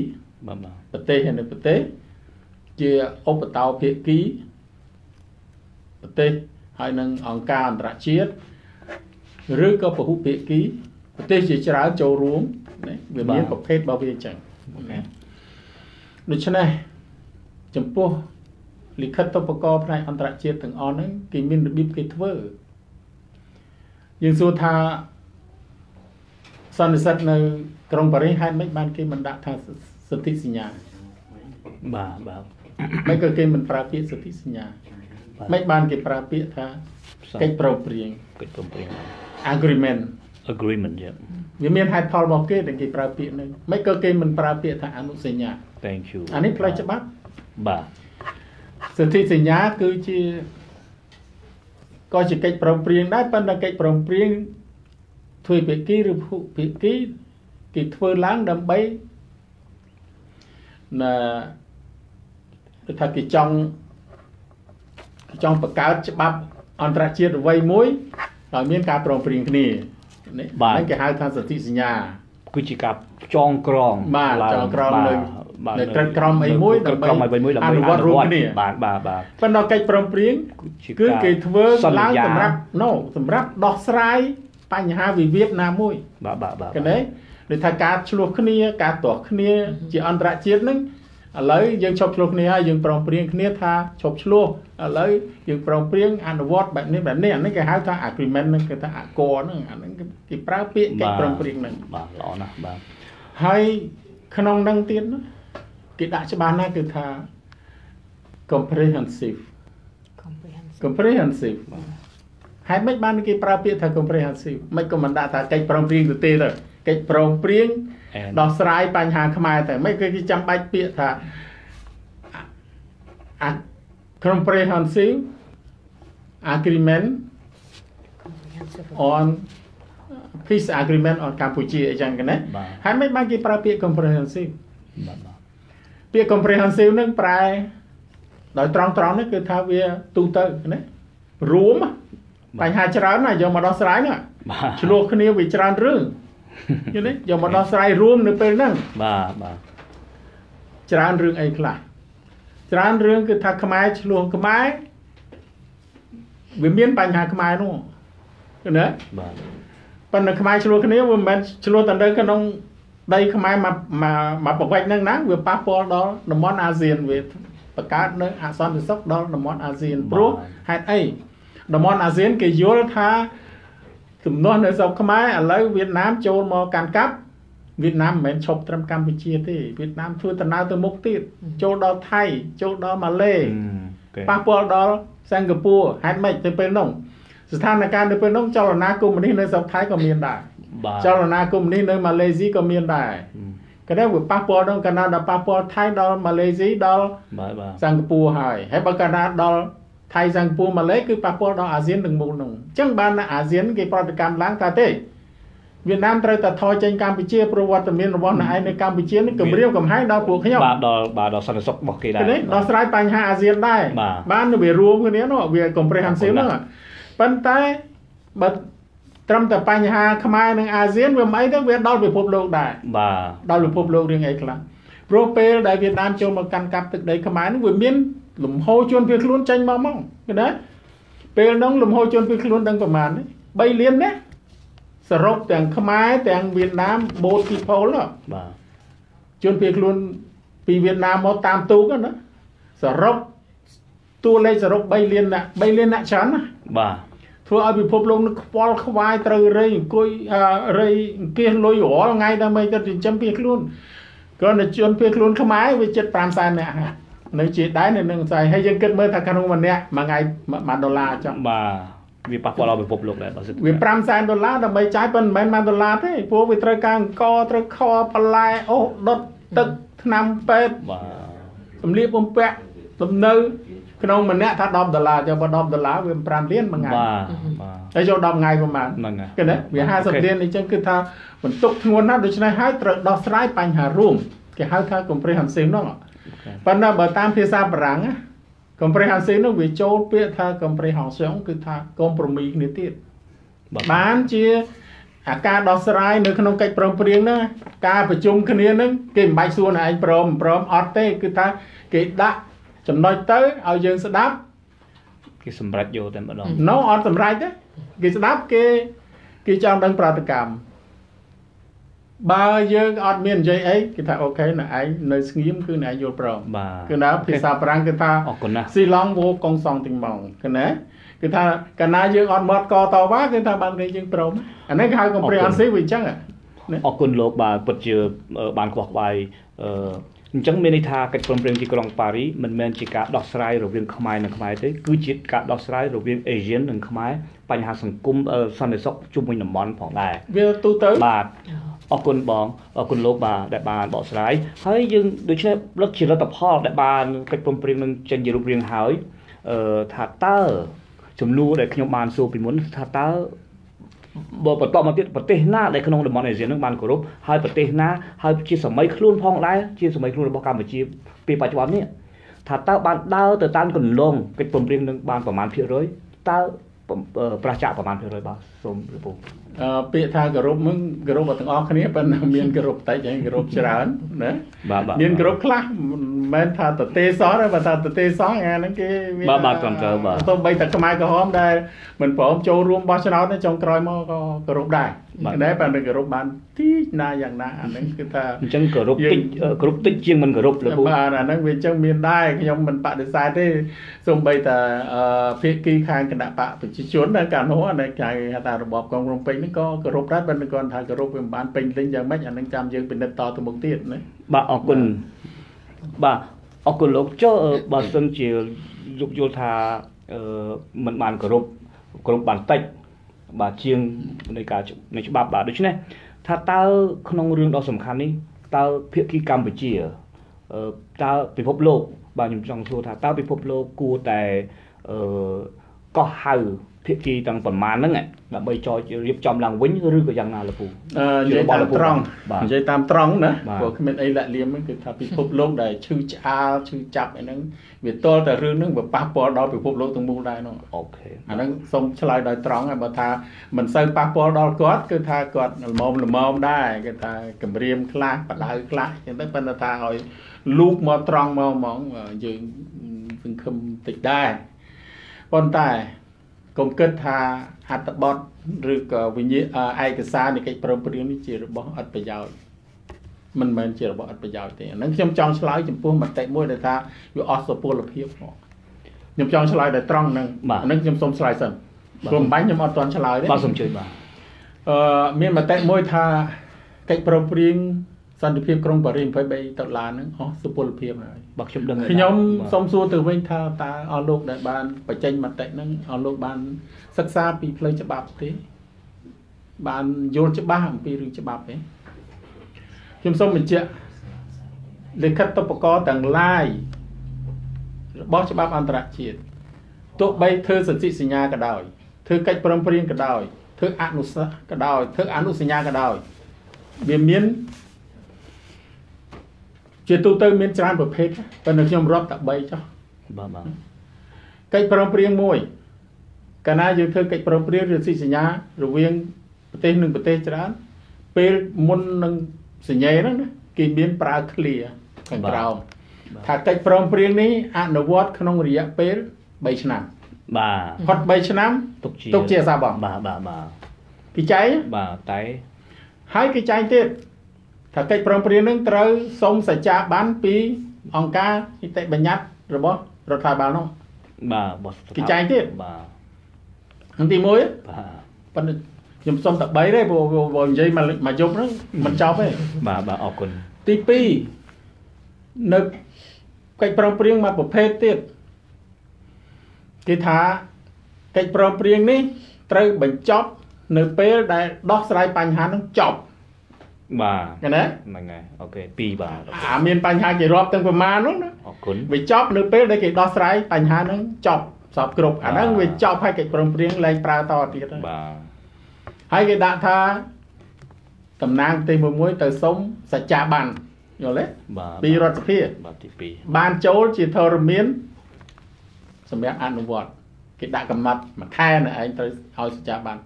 បាទបាទប្រទេសហើយនៅប្រទេសជាឧបតោភាគីប្រទេសហើយនឹងអង្គការអន្តរជាតិឬក៏ពហុភាគីប្រទេសជាច្រើនចូលរួមណាវាមានប្រភេទរបស់វាអញ្ចឹងណាដូច្នេះចំពោះ លិខិតតុបករណ៍ផ្នែកអន្តរជាតិទាំងអស់ហ្នឹងគេមានរបៀបគេធ្វើយើងសួរថាសន្និសិទនៅក្រុងប៉ារីសហេតុម៉េចបានគេមិនដាក់ថាសន្ធិសញ្ញាបាទបាទមិនក៏គេមិនប្រើពាក្យសន្ធិសញ្ញាបាទមិនបានគេប្រើពាក្យថាកិច្ចប្រំព្រៀងកិច្ចព្រមព្រៀង agreement agreement យ៉ាវាមានហេតុផលរបស់គេដែលគេប្រើពាក្យហ្នឹងមិនក៏គេមិនប្រើពាក្យថាអនុសញ្ញា thank you អានេះផ្លូវច្បាប់បាទ សន្ធិសញ្ញាគឺជាក៏ជាកិច្ចប្រំព្រៀងដែរប៉ុន្តែកិច្ចប្រំព្រៀងធ្វើភាគីឬភុភាគីគេធ្វើឡើងដើម្បីណាគឺថាគេចង់គេចង់បង្កើតច្បាប់អន្តរជាតិអ្វីមួយដោយមានការព្រមព្រៀងគ្នានេះហ្នឹងគេហៅថាសន្ធិសញ្ញាគឺជាការចងក្រងបាទចងក្រងនៅបាទ នៅក្រឹតក្រមអីមួយក្រឹតក្រមអីមួយដើម្បីអនុវត្តរួមគ្នាបាទបាទបាទប៉ុន្តែកិច្ចព្រមព្រៀងជាគឺការគេធ្វើសន្ឡើងយាសម្រាប់ no សម្រាប់ដោះស្រាយបញ្ហាវិវាទណាមួយបាទបាទបាទឃើញទេដូចថាការឆ្លោះគ្នា ការទាស់គ្នាជាអន្តរជាតិហ្នឹងឥឡូវយើងឈប់ឆ្លោះគ្នាហើយយើងព្រមព្រៀងគ្នាថាឈប់ឆ្លោះឥឡូវយើងព្រមព្រៀងអនុវត្តបែបនេះបែបនេះអានេះគេហៅថា agreement ហ្នឹងគេថាអកហ្នឹងអាហ្នឹងគេគេប្រើពាក្យកិច្ចព្រមព្រៀងហ្នឹងបាទល្អណាស់បាទហើយក្នុងហ្នឹងទៀតណា គេដាក់ច្បាស់ណាស់គឺថា comprehensive comprehensive comprehensive ហេតុម៉េចបានគេប្រើពាក្យថា comprehensive មិនក៏មិនដាក់ថាកិច្ចព្រមព្រៀងទៅទេទៅកិច្ចព្រមព្រៀង And ដោះស្រាយបញ្ហាខ្មែរតែមិនគឺគេចាំបាច់ពាក្យថាអា comprehensive agreement comprehensive on peace agreement on កម្ពុជាអីចឹងកណេះបាទហើយមិនបានគេប្រើពាក្យ comprehensive បាទបាទ ពាក្យ comprehensive នឹងប្រែដោយត្រង់ត្រង់នេះគឺថាវាទូទៅណារួមបញ្ហាច្រើនណាយកមកដោះស្រាយណាបាទឆ្លោះគ្នាវាច្រើនរឿងយល់ទេយកមកដោះស្រាយរួមនៅពេលហ្នឹងបាទបាទច្រើនរឿងអីខ្លះច្រើនរឿងគឺថាខ្មែរឆ្លោះខ្មែរវាមានបញ្ហាខ្មែរនោះឃើញទេបាទប៉ុន្តែខ្មែរឆ្លោះគ្នាវាមិនមែនឆ្លោះតែនៅក្នុង ដីខ្មែរមកមកមកប្រវត្តិហ្នឹងណាវាប៉ះពាល់ដល់តំបន់អាស៊ានវាបង្កើតនៅអសន្តិសុខដល់តំបន់អាស៊ានព្រោះហេតុអីតំបន់អាស៊ានគេយល់ថាទំនាស់នៅស្រុកខ្មែរឥឡូវវៀតណាមចូលមកកាន់កាប់វៀតណាមមិនមែនឈប់ត្រឹមកម្ពុជាទេវៀតណាមធ្វើដំណើរទៅមុខទៀតចូលដល់ថៃចូលដល់ម៉ាឡេអូខេប៉ះពាល់ដល់សិង្ហបុរីហេតុម៉េចទៅពេលនោះស្ថានភាពនៅពេលនោះចលនាកុម្មុយនីសនៅស្រុកថៃក៏មានដែរបាទ ចលនាកុម្មុយនីសនៅម៉ាឡេស៊ីក៏មានដែរក៏ដែរវាប៉ះពាល់ដល់កាលណាដល់ប៉ះពាល់ថៃដល់ម៉ាឡេស៊ីដល់បាទបាទសិង្ហបុរីហើយហើយបើកាលណាដល់ថៃសិង្ហបុរីម៉ាឡេគឺប៉ះពាល់ដល់អាស៊ានទាំងមូលនោះអញ្ចឹងបានអាស៊ានគេប្រតិកម្មឡើងថាទេវៀតណាមត្រូវតែថយចេញកម្ពុជាព្រោះវត្តមានរបស់អ្នកឯងនៅកម្ពុជានេះគម្រាមកំហែងដល់ពួកខ្ញុំបាទដល់បាទដល់សន្តិសុខរបស់គេដែរឃើញទេដោះស្រាយបញ្ហាអាស៊ានដែរបាទបានវារួមគ្នានោះវា comprehensive អរគុនោះណណាស់ប៉ុន្តែបើ ត្រឹមតែបញ្ហាខ្មែរនិងអាស៊ានវាមិនអីទេវាដល់ពិភពលោកដែរបាទដល់ពិភពលោករឿងអីខ្លះព្រោះពេលដែលវៀតណាមចូលមកកាន់កាប់ទឹកដីខ្មែរនោះវាមានលំហូរជនភៀសខ្លួនចេញមកមកឃើញទេពេលហ្នឹងលំហូរជនភៀសខ្លួនដឹងប្រមាណទេ3លានណាសរុបទាំងខ្មែរទាំងវៀតណាម both people នោះបាទជនភៀសខ្លួនពីវៀតណាមមកតាមទូកហ្នឹងណាសរុបតួលេខសរុប3លានអ្នក3លានអ្នកច្រើនណាបាទ ធ្វើឲ្យពិភពលោកនឹងខ្វល់ខ្វាយត្រូវរៃអង្គុយអឺរៃអង្គាសលុយរាល់ថ្ងៃដើម្បីទៅចិញ្ចឹមភៀសខ្លួនគ្រាន់តែជនភៀសខ្លួនខ្មែរវាជិត5សែនអ្នកហើយនៅជាដែរនៅនឹងស្អីហើយយើងគិតមើលថាក្នុងម្នាក់មួយថ្ងៃ1ដុល្លារចង់បាទវាប៉ះពាល់ដល់ពិភពលោកដែរបើសិនវា5សែនដុល្លារដើម្បីចាយប៉ុន្តែមិនមែន1ដុល្លារទេព្រោះវាត្រូវការអង្គត្រូវខបន្លែអូសដុតទឹកថ្នាំពេទ្យបាទសម្លៀកបំពាក់ទំនៅ ក្នុងម្នាក់ថា10ដុល្លារចុះបើ10ដុល្លារវា5លានមួយថ្ងៃបាទបាទហើយចូល10ថ្ងៃប្រហែលហ្នឹងហើយឃើញទេវាអូខេ50លានអញ្ចឹងគឺថាបន្ទុកធ្ងន់ណាស់ដូច្នេះហើយត្រូវដោះស្រាយបញ្ហារួមគេហៅថា comprehensive ហ្នឹងប៉ុន្តែបើតាមភាសាបារាំងណា comprehensive នោះវាចូលពាក្យថា comprehension គឺថា compromise គ្នាទៀតបាទបានជាអាការដោះស្រាយនៅក្នុងកិច្ចព្រមព្រៀងហ្នឹងការប្រជុំគ្នាហ្នឹងគេមិនបាច់សួរណែឯងព្រមមិនព្រមអត់ទេគឺថាគេដាក់ ចំណុចទៅឲ្យយើងស្ដាប់គេសម្រេចយកតែម្ដង no អត់សម្រេចទេគេស្ដាប់គេគេចង់ដឹងប្រតិកម្មបើយើងអត់មាននិយាយអីគេថាអូខេណែឯងនៅស្ងៀមគឺណែឯងយល់ព្រមបាទគឺណាភាសាបារាំងគឺថាអរគុណណាស់ស៊ីឡង់វោកុងសងទីម៉ងគឺណាគឺថាកាលណាយើងអត់មកកតវ៉ាគឺថាបានគេយើងព្រមអានេះគេហៅ comprehensive វាអញ្ចឹងហ៎អរគុណលោកបាទពិតជាអឺបានខ្វះក្បាយអឺ អញ្ចឹងមានន័យថាកិច្ចព្រមព្រៀងទីក្រុងប៉ារីមិនមែនជាការដោះស្រាយរវាងខ្មែរនិងខ្មែរទេគឺជាការដោះស្រាយរវាងអេស៊ីននិងខ្មែរបញ្ហាសង្គមអឺសន្តិសុខជុំវិញតំបន់ផងដែរវាទូទៅបាទអរគុណបងអរគុណលោកបាទដែលបានបកស្រាយហើយយើងដូច្នេះលឹកជាលទ្ធផលដែលបានកិច្ចព្រមព្រៀងនឹងចេញជារូបរាងហើយអឺថាតើចំនួនដែលខ្ញុំបានសួរពីមុនថាតើ បើបន្តមកទៀតប្រទេសណាដែលក្នុងតំបន់អាស៊ាននឹងបានគោរពហើយប្រទេសណាហើយជាសម័យខ្លួនផងដែរជាសម័យខ្លួនរបស់កម្ពុជាពេលបច្ចុប្បន្ននេះថាតើបានដើរទៅតាមគន្លងកិច្ចព្រមព្រៀងនឹងបានប្រមាណភាគរយតើប្រឆាប្រមាណភាគរយបាទសូមលោកពូអឺ ពាក្យថាគោរពมึงគោរពទាំងអស់គ្នាប៉ុន្តែមានគោរពតិចហើយគោរពច្រើនណាបាទបាទមានគោរពខ្លះមិនមែនថាតទេសោះទេបើថាតទេសោះអាហ្នឹងគេមានបាទបាទត្រឹមត្រូវបាទទៅបីតែខ្មែរក្រហមដែលមិនព្រមចូលរួមបោះឆ្នោតទេចុងក្រោយមកក៏គោរពដែរតែបើមិនគោរពបានទីណាយ៉ាងណាអាហ្នឹងគឺថាអញ្ចឹងគោរពតិចគោរពតិចជាងមិនគោរពលោកបាទអាហ្នឹងវាអញ្ចឹងមានដែរខ្ញុំមិនបដិសេធទេសូម្បីតែភាគីខាងគណៈបកប្រជាជននៅកាលនោះនៅខាងហៅថារបបកងរំពេញហ្នឹងក៏គោរពដែរប៉ុន្តែគាត់ថាគោរពវាមិនបានពេញលេញយ៉ាងម៉េចអាហ្នឹងចាំយើងពិនិត្យតទៅមុខទៀតណាបាទអរគុណបាទអរគុណលោកចុះបើសិនជាលោកយល់ថាអឺមិនបានគោរពគោរពបានតិច បាទជាងនៃការនៃច្បាប់បាទដូច្នេះថាតើក្នុងរឿងដ៏សំខាន់នេះតើភាគីកម្ពុជាតើពិភពលោកបាទខ្ញុំចង់សួរថាតើពិភពលោកគួរតែអឺកោះហៅ ភាគីទាំងប្រមាណហ្នឹងដើម្បីចោរៀបចំឡើងវិញឬក៏យ៉ាងណាលោកពូអឺនិយាយតាមត្រង់និយាយតាមត្រង់ណាព្រោះគ្មានអីលាក់លៀមគឺថាពិភពលោកដែលឈឺឆ្អាលឈឺចាប់អីហ្នឹងវាតលតែរឿងហ្នឹងវាប៉ះពាល់ដល់ពិភពលោកទាំងមូលដែរនោះអូខេអាហ្នឹងសូមឆ្លើយដោយត្រង់ហើយបើថាមិនសូវប៉ះពាល់ដល់គាត់គឺថាគាត់ល្មមល្មមដែរគេថាគម្រាមខ្លះបដៅខ្លះចឹងទៅប៉ុន្តែថាឲ្យលូកមកត្រង់មកហ្មងយើងសង្ឃឹមតិចដែរប៉ុន្តែ កុំគិតថាអត្តបទឬក៏វិញ្ញាឯកសារនៃកិច្ចព្រមព្រៀងនេះជារបស់អត់ប្រយោជន៍មិនមែនជារបស់អត់ប្រយោជន៍ទេអានឹងខ្ញុំចង់ឆ្លើយចំពោះមតិមួយដែលថាវាអស់សុពលភាពមកខ្ញុំចង់ឆ្លើយតែត្រង់ហ្នឹងអានឹងខ្ញុំសូមឆ្លើយសិនព្រោះមិនបាញ់ខ្ញុំអត់ទាន់ឆ្លើយទេបាទសូមជួយបាទអឺមានមតិមួយថាកិច្ចព្រមព្រៀង សន្តិភាពក្រុងប៉ារីស23ដុល្លារហ្នឹងអស់សុពលភាពហើយបើខ្ញុំដឹងខ្ញុំសូមសួរទៅវិញថាតើអស់លោកដែលបានបញ្ចេញមតិហ្នឹងអស់លោកបាន សិក្សាពីផ្លូវច្បាប់ទេបានយល់ច្បាស់អំពីរឿងច្បាប់ទេខ្ញុំសូមបញ្ជាក់លិខិតតុបកទាំងឡាយរបស់ច្បាប់អន្តរជាតិទោះបីធ្វើសន្ធិសញ្ញាក៏ដោយធ្វើកិច្ចព្រមព្រៀងក៏ដោយធ្វើអនុសាសន៍ក៏ដោយធ្វើអនុសញ្ញាក៏ដោយវាមាន ជាទូទៅមានច្រើនប្រភេទប៉ុន្តែខ្ញុំរាប់តែ3ចុះបាទបាទកិច្ចព្រមព្រៀងមួយកាលណាយើងធ្វើកិច្ចព្រមព្រៀងឬសិសញ្ញារវាងប្រទេសនិងប្រទេសច្រើនពេលមុននឹងសញ្ញេហ្នឹងណាគេមានប្រើ clear ខាងក្រោមថាកិច្ចព្រមព្រៀងនេះអនុវត្តក្នុងរយៈពេល3ឆ្នាំបាទផុត3ឆ្នាំទុកជាទុកជាសាបងបាទបាទបាទគេចែកបាទតែហើយគេចែកទៀត ថាកិច្ចព្រមព្រៀងនឹងត្រូវសុំសច្ចាប័នពីអង្គការនីតិបញ្ញត្តិរបស់រដ្ឋាភិបាលនោះបាទរបស់គេចែកទៀតបាទខាងទី1បាទប៉ុន្តែខ្ញុំសុំតែ3ទេព្រោះព្រោះនិយាយមកមកយប់ហ្នឹងមិនចប់ទេបាទបាទអរគុណទី2នៅកិច្ចព្រមព្រៀងមួយប្រភេទទៀតគេថាកិច្ចព្រមព្រៀងនេះត្រូវបញ្ចប់នៅពេលដែលដោះស្រាយបញ្ហានឹងចប់ បាទណាហ្នឹងហើយអូខេ2បាទអាមានបញ្ហាគេរាប់ទាំងប្រមាណនោះណាអរគុណវាចប់នៅពេលដែលគេដោះស្រាយបញ្ហាហ្នឹងចប់សពគ្រប់អាហ្នឹងវាចប់ហើយកិច្ចព្រមព្រៀងលែងប្រើតទៀតហើយបាទហើយគេដាក់ថាតំណាងប្រទេសមួយមួយទៅសុំសច្ចាប័នយល់ទេបាទពីរដ្ឋសភាបាទទី2បានចូលជាធរមានសម្រាប់អនុវត្តគេដាក់កំណត់មួយខែនៅឯងត្រូវឲ្យសច្ចាប័ន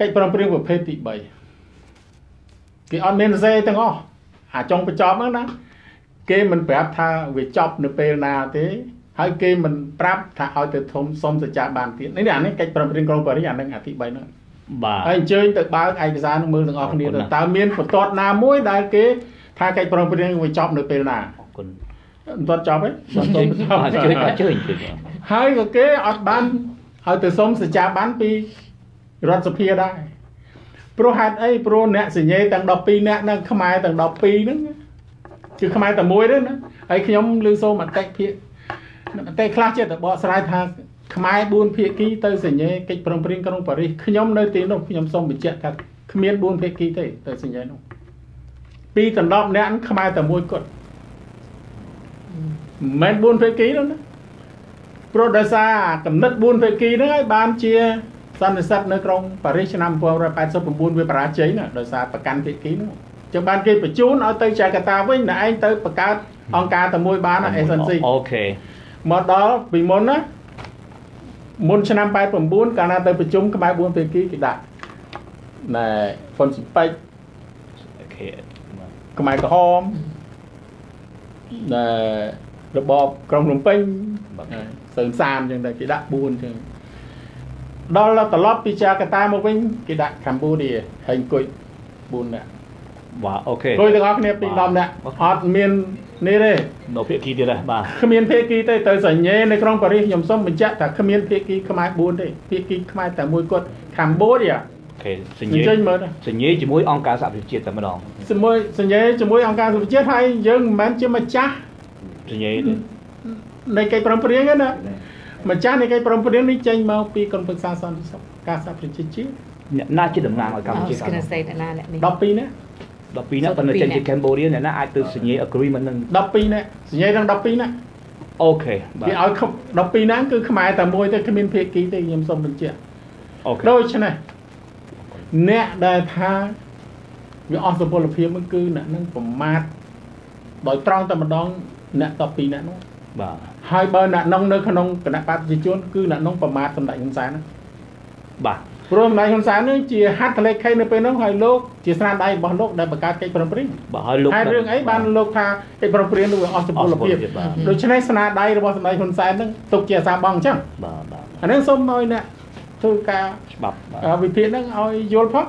កិច្ចព្រមព្រៀងប្រភេទទី3 គេអត់មានសេទាំងអស់អាចុងបញ្ចប់ហ្នឹងណាគេមិនប្រាប់ថាវាចប់នៅពេលណាទេហើយគេមិនប្រាប់ថាឲ្យទៅធំសុំសច្ចាបានទៀតនេះអានេះកិច្ចប្រឹងប្រែងក្រុងប៉ារីសអានឹងអាទី3ហ្នឹងបាទហើយអញ្ជើញទៅបើកឯកសារនឹងមើលទាំងអស់គ្នាទៅតើមានបន្ទាត់ណាមួយដែលគេថាកិច្ចប្រឹងប្រែងវាចប់នៅពេលណាអរគុណបន្ទាត់ចប់ទេបន្ទាត់ចប់ជួយជួយហើយក៏គេអត់បានឲ្យទៅសុំសច្ចាបានពីរដ្ឋសភាដែរ ព្រោះហេតុអីព្រោះអ្នកសញ្ញេទាំង12អ្នកនៅខ្មែរទាំង12ហ្នឹងគឺខ្មែរតែមួយទេណាហើយខ្ញុំលើសូមអតិភិអតិខ្លះចិត្តបកស្រាយថាខ្មែរ4ភាគីទៅសញ្ញេកិច្ចប្រឹងប្រែងក្រុងប៉ារីសខ្ញុំនៅទីនោះខ្ញុំសូមបញ្ជាក់ថាគ្មាន4ភាគីទេទៅសញ្ញេនោះពីដណ្ដប់អ្នកខ្មែរតែមួយគត់មិនមែន4ភាគីនោះណាព្រោះដោយសារកំណត់4ភាគីហ្នឹងហើយបានជា សន្និសិទនៅក្រុងប៉ារីសឆ្នាំ1989វាបរាជ័យណាដោយសារប្រកាន់ភាគីនោះចឹងបានគេបញ្ជូនឲ្យទៅចែកតាវិញតែឯងទៅបង្កើតអង្គការតែមួយបានណា SNC អូខេមកដល់ពីមុនណាមុនឆ្នាំ89កាលណាទៅប្រជុំក្បែរ4ភាគីគេដាក់ណែប៉ុនស៊ីប៉ិចអូខេខ្មែរក្រហមណែរបបក្រុងភ្នំពេញសើមសានអញ្ចឹងតែគេដាក់4អញ្ចឹង ដល់ត្រឡប់ពីចាកាតាមកវិញគេដាក់កម្ពុជាហើយអង្គុយ4នាក់បាទអូខេអង្គុយទាំងអស់គ្នាពី10នាក់អត់មាននេះទេនៅភាគីទៀតដែរបាទគ្មានភាគីទេទៅសញ្ញេនៅក្រុងប៉ារីសខ្ញុំសូមបញ្ជាក់ថាគ្មានភាគីខ្មែរ4ទេភាគីខ្មែរតែមួយគត់កម្ពុជាអូខេសអញ្ញេញ្ចឹងមើលណាសញ្ញេជាមួយអង្គការសហប្រជាជាតិតែម្ដងជាមួយសញ្ញេជាមួយអង្គការសុខជាតិហើយយើងមិនមែនជាម្ចាស់សញ្ញេទេនៃកិច្ចប្រឹងប្រែងទេណា ម្ចាស់នៃកិច្ចប្រឹងប្រែងនេះចេញមកពីក្រមប្រឹក្សាសន្តិសុខការសហប្រជាជាតិអ្នកណាជាតំណាងឲ្យកម្ពុជាស្គនសេតណាអ្នកនេះ12នាក់12នាក់ប៉ុន្តែចេញពីកម្ពុជាអ្នកណាអាចទៅសញ្ញេ agreement នឹង12នាក់សញ្ញេទាំង12នាក់អូខេបាគេទឲ្យខុប12នាក់គឺខ្មែរតែមួយទេគ្មានភាគីទេខ្ញុំសូមបញ្ជាក់អូខេដូច្នេះអ្នកដែលថាវាអស់សុពលភាពហ្នឹងគឺអ្នកហ្នឹងប្រមាថដោយត្រង់តែម្ដងអ្នក12នាក់នោះបាទ ហើយបើអ្នកនងនៅក្នុងគណៈបព្វជិជនគឺអ្នកនងប្រមាថសម្ដេចហ៊ុនសែនហ្នឹងបាទព្រោះសម្ដេចហ៊ុនសែននេះជាហត្ថលេខីនៅពេលនោះហើយលោកជាស្នាដៃរបស់លោកដែលបង្កើតកិច្ចប្រឹងប្រែងបាទហើយលោកហើយរឿងអីបានលោកថាកិច្ចប្រឹងប្រែងនោះវាអស់សុពលភាពបាទដូច្នេះស្នាដៃរបស់សម្ដេចហ៊ុនសែនហ្នឹងទុកជាអាសាបងអញ្ចឹងបាទបាទអាហ្នឹងសូមឲ្យអ្នកធ្វើការច្បាប់បាទអឺវិភាគហ្នឹងឲ្យយល់ផង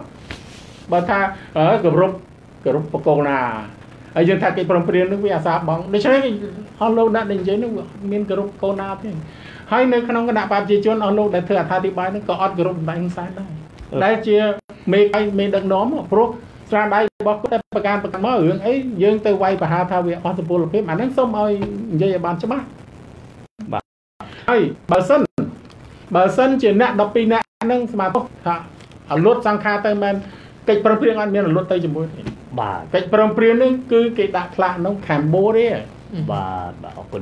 បើថាអើគោរពគោរពបកគោណា ហើយយើងថាកិច្ចប្រឹងប្រែងហ្នឹងវាអាសាបងដូច្នេះអស់លោកអ្នកដែលនិយាយហ្នឹងវាមានគោរពកោណាទេហើយនៅក្នុងគណៈបព្វជិជនអស់លោកដែលធ្វើអត្ថាធិប្បាយហ្នឹងក៏អត់គោរពសម្ដេចហ៊ុនសែនដែរដែលជាមេដៃមេដឹកនាំព្រោះស្រាដៃរបស់គាត់តែប្រការប្រកាន់មករឿងអីយើងទៅវាយប្រហារថាវាអស់សុពលភាពអាហ្នឹងសូមឲ្យនិយាយឲ្យបានច្បាស់បាទហើយបើសិនបើសិនជាអ្នក12អ្នកហ្នឹងស្មារតីថាអលត់សង្ខារទៅមែនកិច្ចប្រឹងប្រែងអត់មានអលត់ទៅជាមួយទេ បាទកិច្ចប្រឹងប្រែងនេះគឺគេដាក់ខ្លះក្នុងកម្ពុជាបាទបាទអរគុណ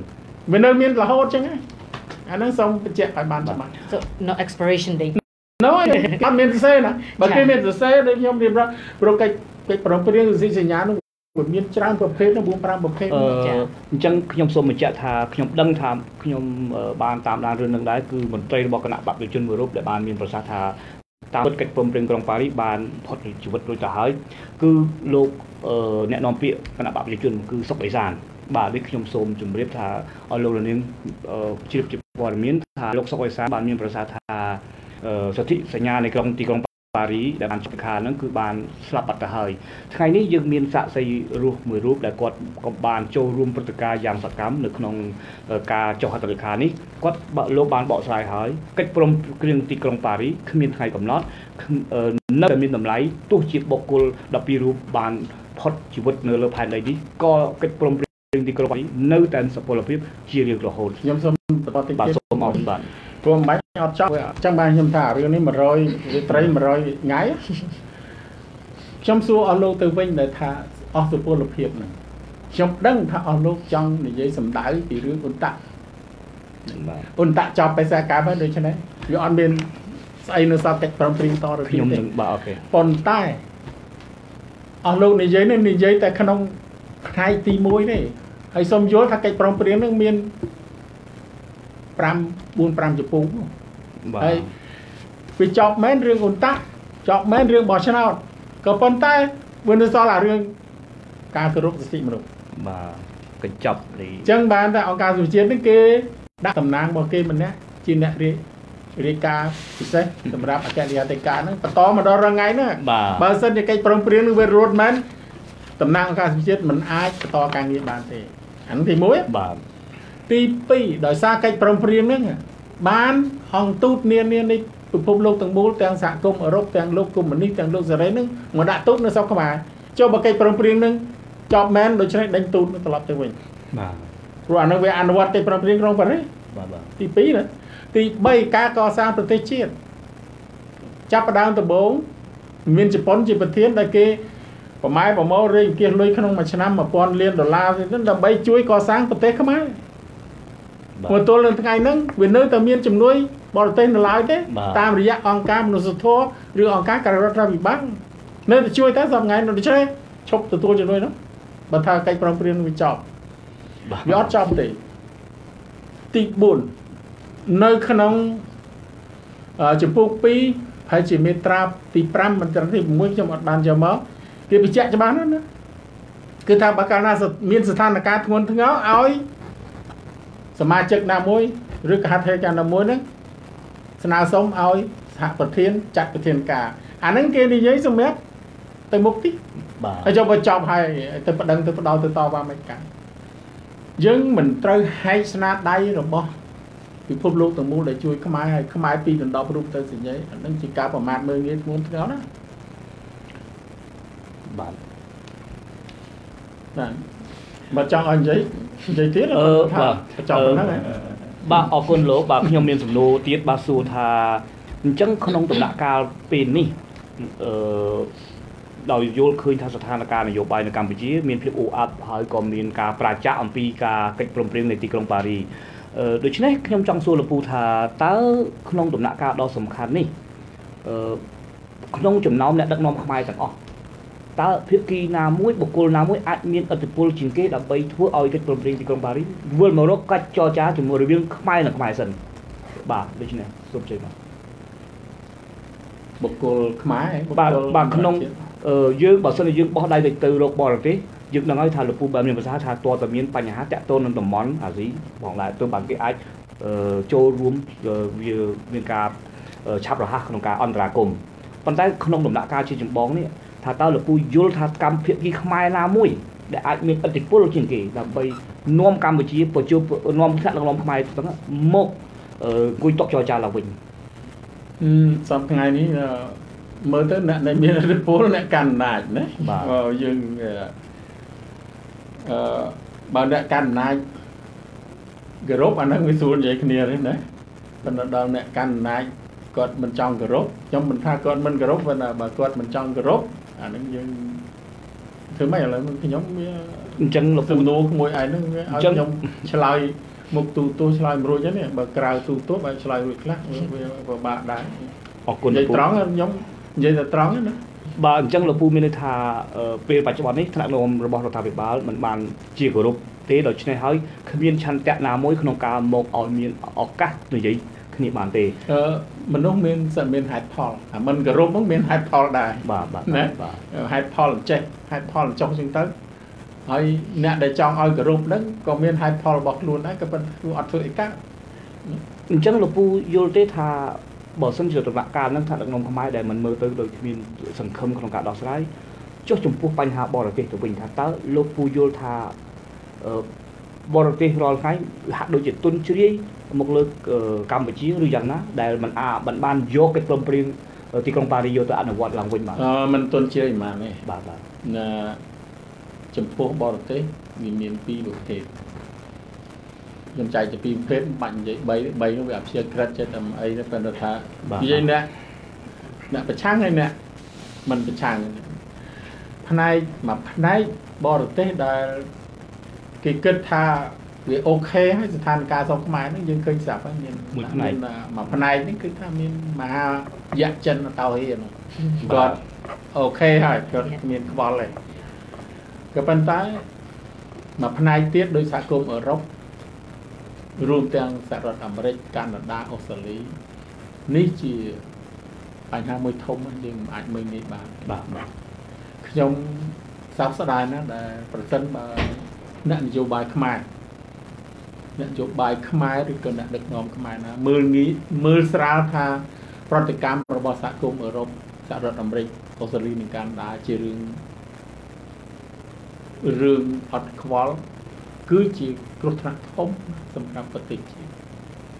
វានៅមានរហូតចឹងណាអាហ្នឹងសូមបញ្ជាក់ឲ្យបានច្បាស់ So no expiration date ណូអត់មានសរសេរណាបើគេមានសរសេរដូចខ្ញុំរៀបរាប់ព្រោះកិច្ចកិច្ចប្រឹងប្រែងឬសិទ្ធិសញ្ញានោះវាមានច្រើនប្រភេទនោះ4 5ប្រភេទអឺចា៎អញ្ចឹងខ្ញុំសូមបញ្ជាក់ថាខ្ញុំដឹងថាខ្ញុំអឺបានតាមដានរឿងនឹងដែរគឺមន្ត្រីរបស់គណៈបព្វជិជនមួយរូបដែលបានមានប្រសាសន៍ថា តាមកិច្ចព្រមព្រៀងក្រុងប៉ារីសបានផុតជីវិតរួចទៅហើយគឺលោកអឺអ្នកនាំពាក្យគណៈបព្វជិជនគឺសុកអេសានបាទនេះខ្ញុំសូមជម្រាបថាឲ្យលោកលោកនាងអឺជ្រាបជាព័ត៌មានថាលោកសុកអេសានបានមានប្រសាសន៍ថាអឺសិទ្ធិសញ្ញានៃក្រុងទីក្រុង ប៉ារីដែលបានចុះខាហ្នឹងគឺបានស្លាប់បាត់ទៅហើយថ្ងៃនេះយើងមានសាក្សីរស់មួយរូបដែលគាត់ក៏បានចូលរួមព្រឹត្តិការណ៍យ៉ាងសកម្មនៅក្នុងអឺការចុះហត្ថលេខានេះគាត់បើលោកបានបកស្រាយហើយកិច្ចព្រមព្រៀងទីក្រុងប៉ារីគ្មានថ្ងៃកំណត់គ្មអឺនៅតែមានតម្លៃទោះជាបុគ្គល12រូបបានផុតជីវិតនៅលើផែនដីនេះក៏កិច្ចព្រមព្រៀងទីក្រុងប៉ារីនៅតែសុពលភាពជារៀងរហូតខ្ញុំសូមបន្តតិចបាទទៀតសូមអរគុណបាទ ព្រោះមិនបាច់អត់ចប់អញ្ចឹងបានខ្ញុំថារឿងនេះ100រាត្រី100ថ្ងៃខ្ញុំសួរអស់លោកទៅវិញដែលថាអស់សុពលភាពហ្នឹងខ្ញុំដឹងថាអស់លោកចង់និយាយសម្ដៅពីរឿងអ៊ុនតាក់បាទអ៊ុនតាក់ចប់បេសាកម្មហើយដូច្នេះវាអត់មានស្អីនៅសល់កិច្ចប្រំព្រៀងតទៅទៀតខ្ញុំទេនឹងបាទអូខេប៉ុន្តែអស់លោកនិយាយនេះនិយាយតែក្នុងថ្ងៃទី1ទេហើយសូមយល់ថាកិច្ចប្រំព្រៀងហ្នឹងមាន 5 4 5ចំពោះបាទហើយវាចប់មែនរឿងអ៊ុនតាក់ចប់មែនរឿងបោះឆ្នោតក៏ប៉ុន្តែវានៅសល់អារឿងការគោរពសិទ្ធិមនុស្សបាទកញ្ចប់នេះអញ្ចឹងបានតែអង្គការសុជាតិនេះគេដាក់តំណាងរបស់គេម្នាក់ជាអ្នករាយរាយការណ៍ពិសេសសម្រាប់អគ្គនាយកដ្ឋានការហ្នឹងបន្តមកដល់រងថ្ងៃហ្នឹងបាទបើសិនជាកិច្ចប្រឹងប្រែងនឹងវារត់មែនតំណាងអង្គការសុជាតិមិនអាចបន្តការងារបានទេអានោះទី1បាទ ទី2ដោយសារកិច្ចប្រឹងប្រែងហ្នឹងបានអង្គទូតនានានៃពិភពលោកទាំងមូលទាំងសហគមន៍អឺរ៉ុបទាំងលោកកុម្មុយនីសទាំងលោកសេរីហ្នឹងមកដាក់ទូតនៅស្រុកខ្មែរចុះបើកិច្ចប្រឹងប្រែងហ្នឹងចប់មែនដូច្នេះដេញទូតត្រឡប់ទៅវិញបាទព្រោះអាហ្នឹងវាអនុវត្តកិច្ចប្រឹងប្រែងក្រុងប៉ារីសបាទបាទទី2ណាទី3ការកសាងប្រទេសជាតិចាប់ផ្ដើមដំបូងមានជប៉ុនជាប្រធានដែលគេប្រម៉ែប្រមោលរេងគៀសលុយក្នុងមួយឆ្នាំ1000លានដុល្លារទៅដើម្បីជួយកសាងប្រទេសខ្មែរបាទ មកទល់នឹងថ្ងៃហ្នឹងវានៅតែមានជំនួយបរទេសនៅឡើយទេបាទតាមរយៈអង្គការមនុស្សធម៌ឬអង្គការក្រៅរដ្ឋាភិបាលនៅតែជួយតែសប្តាហ៍ថ្ងៃនោះដូច្នេះឈប់ទទួលជំនួយនោះបើថាកិច្ចប្រឹងប្រែងវាចប់បាទវាអត់ចប់ទេទី4នៅក្នុងអឺចំពោះ2ប្រហែលជាមេត្រាទី5មិនត្រឹមទី6ខ្ញុំអត់បានយកមកគេបញ្ជាក់ច្បាស់ណាស់ណាគឺថាបើកាលណាសមានស្ថានភាពធ្ងន់ធ្ងរឲ្យ សមាជិកណាមួយឬកហត្ថេកាណាមួយហ្នឹងស្នើសុំឲ្យសហប្រធានចាត់ប្រធានការអាហ្នឹងគេនិយាយសម្រាប់ទៅមុខទីបាទហើយចុះបើចប់ហើយទៅប្តឹងទៅផ្ដោតទៅតវ៉ាមិនកាន់យើងមិនត្រូវហែកស្នាដៃរបស់ពិភពលោកទាំងមូលដែលជួយខ្មែរហើយខ្មែរពីដណ្ដប់រូបទៅសញ្ញេអានឹងជាការប្រមាថមើលងាយធ្ងន់ធ្ងរណាស់បាទបាទ បើចង់ឲ្យនិយាយនិយាយទៀតអឺថាបាទចង់ប៉ុណ្ណឹងហ៎បាទអរគុណលោកបាទខ្ញុំមានសំណួរទៀតបាទសួរថាអញ្ចឹងក្នុងដំណាក់កាលពេលនេះអឺដោយយល់ឃើញថាស្ថានភាពនយោបាយនៅកម្ពុជា មានភាពអ៊ូអាប់ហើយក៏មានការប្រាចាក់អំពីការកិច្ចព្រមព្រៀងនៃទីក្រុងប៉ារីអឺដូច្នេះខ្ញុំចង់សួរលោកពូថាតើក្នុងដំណាក់កាលដ៏សំខាន់នេះអឺក្នុងចំណោមអ្នកដឹកនាំខ្មែរទាំងអស់ តើភាគីណាមួយបុគ្គលណាមួយអាចមានឥទ្ធិពលជាងគេដើម្បីធ្វើឲ្យកិច្ចព្រមព្រៀងទីក្រុងប៉ារីវិលមករកកិច្ចចរចាជាមួយរវាងខ្មែរនិងខ្មែរសិនបាទដូច្នេះសូមជឿបាទបុគ្គលខ្មែរបាទបាទក្នុងអឺយើងបើសិនជាយើងបោះដៃទៅទៅរកបរទេសយើងដឹងហើយថាលោកពូបែបមានប្រសាសន៍ថាតើតើមានបញ្ហាតាក់ទងនឹងតំបន់អាស៊ីផងដែរទើបបានគេអាចអឺចូលរួមអឺវាមានការអឺឆាប់រហ័សក្នុងការអន្តរាគមន៍ប៉ុន្តែក្នុងដំណាក់កាលជាចម្បងនេះ ថាតើលោកពូយល់ថាកម្មភាគីខ្មែរណាមួយដែលអាចមានឥទ្ធិពលជាងគេដើម្បីនាំកម្ពុជាប្រជុំនាំថ្នាក់ដឹកនាំខ្មែរទាំងមកអឺអង្គុយតុចរចាឡើងវិញអឺសប្តាហ៍ថ្ងៃនេះអឺមើលទៅអ្នកដែលមានឥទ្ធិពលអ្នកកាន់អំណាចណាបាទបើយើងអឺអឺបើអ្នកកាន់អំណាចគោរពអាហ្នឹងវាស្រួលនិយាយគ្នាទេណាប៉ុន្តែដល់អ្នកកាន់អំណាចគាត់មិនចង់គោរពខ្ញុំមិនថាគាត់មិនគោរពប៉ុន្តែបើគាត់មិនចង់គោរព អាហ្នឹងយើងធ្វើម៉េចឥឡូវខ្ញុំវាអញ្ចឹងលោកពូសំណួរក្មួយឯហ្នឹងវាអឲ្យញ្ចឹងខ្ញុំឆ្លើយមុខទូទស្សន៍ឆ្លើយមិនរួចទេនេះបើក្រៅទូទស្សន៍បើឆ្លើយរួចខ្លះវាវាពិបាកដែរអរគុណនិយាយលោកពូត្រង់ខ្ញុំនិយាយតែត្រង់ណាបាទអញ្ចឹងលោកពូមានន័យថាអឺពេលបច្ចុប្បន្ននេះថ្នាក់នាំរបស់រដ្ឋាភិបាលមិនបានជាគោរពទេដូច្នេះហើយគ្មានឆន្ទៈណាមួយក្នុងការមកឲ្យមានឱកាសនិយាយ គ្នាបានទេអឺមនុស្សមានសិទ្ធិមានហេតុផលអាមិនគោរពហ្នឹងមានហេតុផលដែរបាទបាទណាបាទហេតុផលអញ្ចេះហេតុផលអញ្ចោះចឹងទៅហើយអ្នកដែលចង់ឲ្យគោរពហ្នឹងក៏មានហេតុផលរបស់ខ្លួនដែរក៏ប៉ុន្តែខ្លួនអត់ធ្វើអីកើតអញ្ចឹងលោកពូយល់ទេថាបើសិនជាដំណាក់កាលហ្នឹងថាដឹកនាំខ្មែរដែលមិនមើលទៅដូចគ្មានសង្ឃឹមក្នុងការដោះស្រាយចុះចំពោះបញ្ហាបរទេសទៅវិញថាតើលោកពូយល់ថាអឺបរទេសរាល់ថ្ងៃហាក់ដូចជាទុនជ្រាយ មកលើអឺកម្ពុជាឬយ៉ាងណាដែលมันអាមិនបានយកកិច្ចព្រមព្រៀងទីក្រុងប៉ារីយកទៅអនុវត្តឡើងវិញបាទអឺមិនទន់ជ្រាយប៉ុន្មានទេបាទបាទណាចំពោះបរទេសវាមានពីរប្រភេទខ្ញុំចែកជាពីរប្រភេទមិនបាច់និយាយ3 3នោះវាអព្យាក្រឹតចិត្តតែអីទេប៉ុន្តែថាបាទនិយាយអ្នកអ្នកប្រឆាំងហើយអ្នកមិនប្រឆាំងផ្នែកមួយផ្នែកបរទេសដែលគេគិតថា វាអូខេហើយស្ថានភាពសង្គមខ្មែរហ្នឹងយើងឃើញស្រាប់ហើយមានមួយផ្នែកមានមួយផ្នែកនេះគឺថាមានមហាយៈចិនតោហេហ្នឹងគាត់អូខេហើយគាត់មានខ្វល់ហើយក៏ប៉ុន្តែមួយផ្នែកទៀតដោយសហគមន៍អឺរ៉ុបរួមទាំងសហរដ្ឋអាមេរិកកាណាដាអូស្ត្រាលីនេះជាបញ្ហាមួយធំណាស់យើងមិនអាចមើលងាយបានបាទបាទខ្ញុំសោកស្ដាយណាស់ដែលប្រសិនបើអ្នកនយោបាយខ្មែរ អ្នកនយោបាយខ្មែរឬក៏អ្នកដឹកនាំខ្មែរណាមើលងាយមើលស្រាលថាប្រតិកម្មរបស់សហគមន៍អឺរ៉ុបសហរដ្ឋអាមេរិកអូស្ត្រាលីនិងកាណាដាជារឿងរឿងអត់ខ្វល់គឺជាគ្រោះថ្នាក់ធំសម្រាប់ប្រទេសជាតិ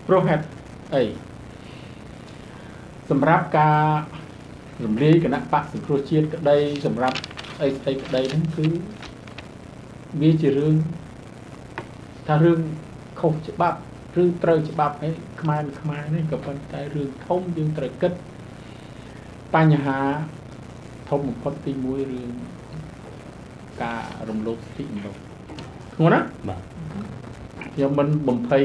ព្រោះហេតុអីសម្រាប់ការរំលាយគណៈបកសង្គ្រោះជាតិក្តីសម្រាប់អីស្អីក្តីហ្នឹងគឺវាជារឿងថារឿង ខុសច្បាប់ឬត្រូវច្បាប់អីខ្មែរនិងខ្មែរនេះក៏ប៉ុន្តែរឿងធំយើងត្រូវគិតបញ្ហាធំបំផុតទី1រឿងការរំលោភសិទ្ធិមនុស្សធ្ងន់ណាបាទខ្ញុំមិនបំភ័យ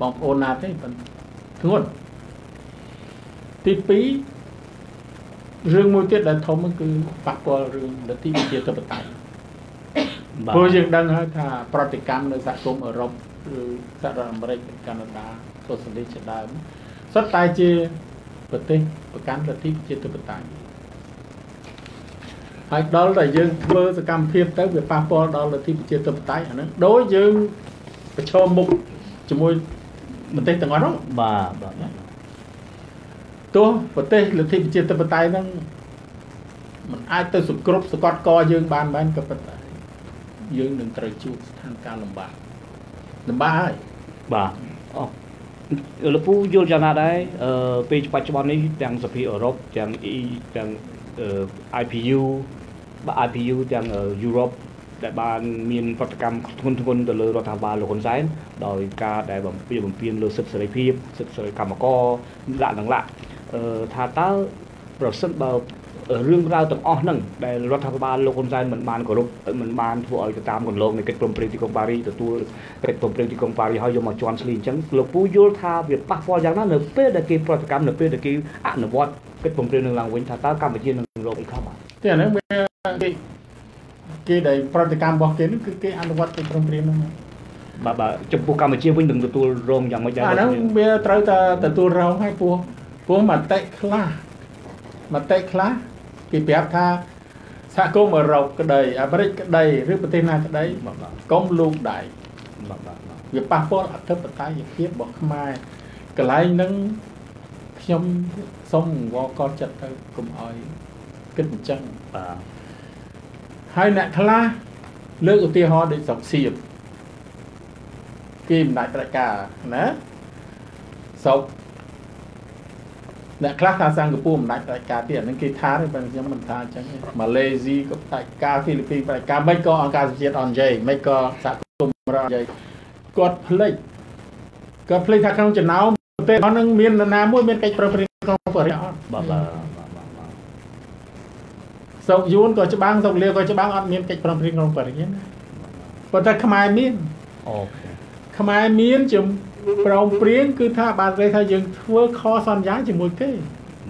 បងប្អូនណាទេប៉ុន្តែធ្ងន់ទី2រឿងមួយទៀតដែលធំគឺប៉ះពាល់រឿងលទ្ធិប្រជាធិបតេយ្យបាទ ព្រោះយើងដឹងហើយថាប្រតិកម្មនៅសហគមន៍អឺរ៉ុបឬសហរដ្ឋអាមេរិកកាណាដាសូសៀលីសជាដើមសុទ្ធតែជាប្រទេសប្រកាន់លទ្ធិប្រជាធិបតេយ្យហើយដល់តែយើងធ្វើសកម្មភាពទៅវាប៉ះពាល់ដល់លទ្ធិប្រជាធិបតេយ្យអាហ្នឹងដោយយើងប្រឈមមុខជាមួយប្រទេសទាំងអស់ហ្នឹងបាទបាទបាទទោះប្រទេសលទ្ធិប្រជាធិបតេយ្យហ្នឹងมันអាចទៅសង្គ្រប់សកត់កយើងបានមែនក៏ប៉ុន្តែ យើងនឹងត្រូវជួបស្ថានភាពលំបាកលំបាកហើយបាទអលោកពូយល់យ៉ាងណាដែរអឺពេលបច្ចុប្បន្ននេះទាំងសភាអឺរ៉ុបទាំង E ទាំងអឺ IPU បាទ IPU ទាំងយុរ៉ុបដែលបានមានប្រតិកម្មធ្ងន់ធ្ងរទៅលើរដ្ឋាភិបាលលោកហ៊ុនសែនដោយការដែលបំពេញបំពេញលើសិទ្ធិសេរីភាពសិទ្ធិសេរីកម្មករលក្ខណៈអឺថាតើប្រសិនបើ រឿងរ៉ាវទាំងអស់ហ្នឹងដែលរដ្ឋាភិបាលលោកហ៊ុនសែនមិនបានគោរពមិនបានធ្វើឲ្យទៅតាមគន្លងនៃកិច្ចព្រមព្រៀងទីក្រុងប៉ារីសទទួលកិច្ចព្រមព្រៀងទីក្រុងប៉ារីសហើយយកមកជន់ឈ្លីអញ្ចឹងលោកពូយល់ថាវាប៉ះពាល់យ៉ាងណានៅពេលដែលគេប្រតិកម្មនៅពេលដែលគេអនុវត្តកិច្ចព្រមព្រៀងនឹងឡើងវិញថាតើកម្ពុជានឹងរកអីខ្លះបាទតែអាហ្នឹងវាគេគេដែលប្រតិកម្មរបស់គេហ្នឹងគឺគេអនុវត្តកិច្ចព្រមព្រៀងហ្នឹងបាទបាទចំពោះកម្ពុជាវិញនឹងទទួលរងយ៉ាងម៉េចដែរអាហ្នឹងវាត្រូវតែទទួលរងឲ្យពោះពោះមតិខ្លះមតិខ្លះ គេប្រាប់ថាសហគមន៍អឺរ៉ុបក្តីអាមេរិកក្តីឬប្រទេសណាក្តីបាទបាទកុំលូកដៃបាទបាទបាទវាប៉ះពាល់អធិបតេយ្យភាពរបស់ខ្មែរកន្លែងហ្នឹងខ្ញុំសូមអង្វរកត់ចិត្តទៅកុំឲ្យគិតអញ្ចឹងបាទហើយអ្នកខ្លះលើកឧទាហរណ៍ដូចស្រុកសៀមគេមិនដាច់ប្រការណាស្រុក អ្នកខ្លះថាសិង្ហបុរីមិនដាច់ប្រការទៀតអាហ្នឹងគេថាទេបើខ្ញុំមិនថាអញ្ចឹងទេម៉ាឡេស៊ីក៏ផ្ដាច់ការហ្វីលីពីនផ្ដាច់ការមិនក៏អង្គការសហជាតិអន្តរជាតិមិនក៏សហគមន៍រដ្ឋនិយាយគាត់ភ្លេចគាត់ភ្លេចថាក្នុងចំណោមប្រទេសហ្នឹងមាននរណាមួយមានកិច្ចប្រឹងប្រែងក្នុងប្រទេសអត់បាទបាទបាទបាទបាទស្រុកយួនក៏ច្បាំងស្រុកលាវក៏ច្បាំងអត់មានកិច្ចប្រឹងប្រែងក្នុងប្រទេសណាប៉ុន្តែខ្មែរមានអូខេខ្មែរមានជំ ប្រងព្រៀងគឺថាបានគេថាយើងធ្វើខសន្យាជាមួយគេ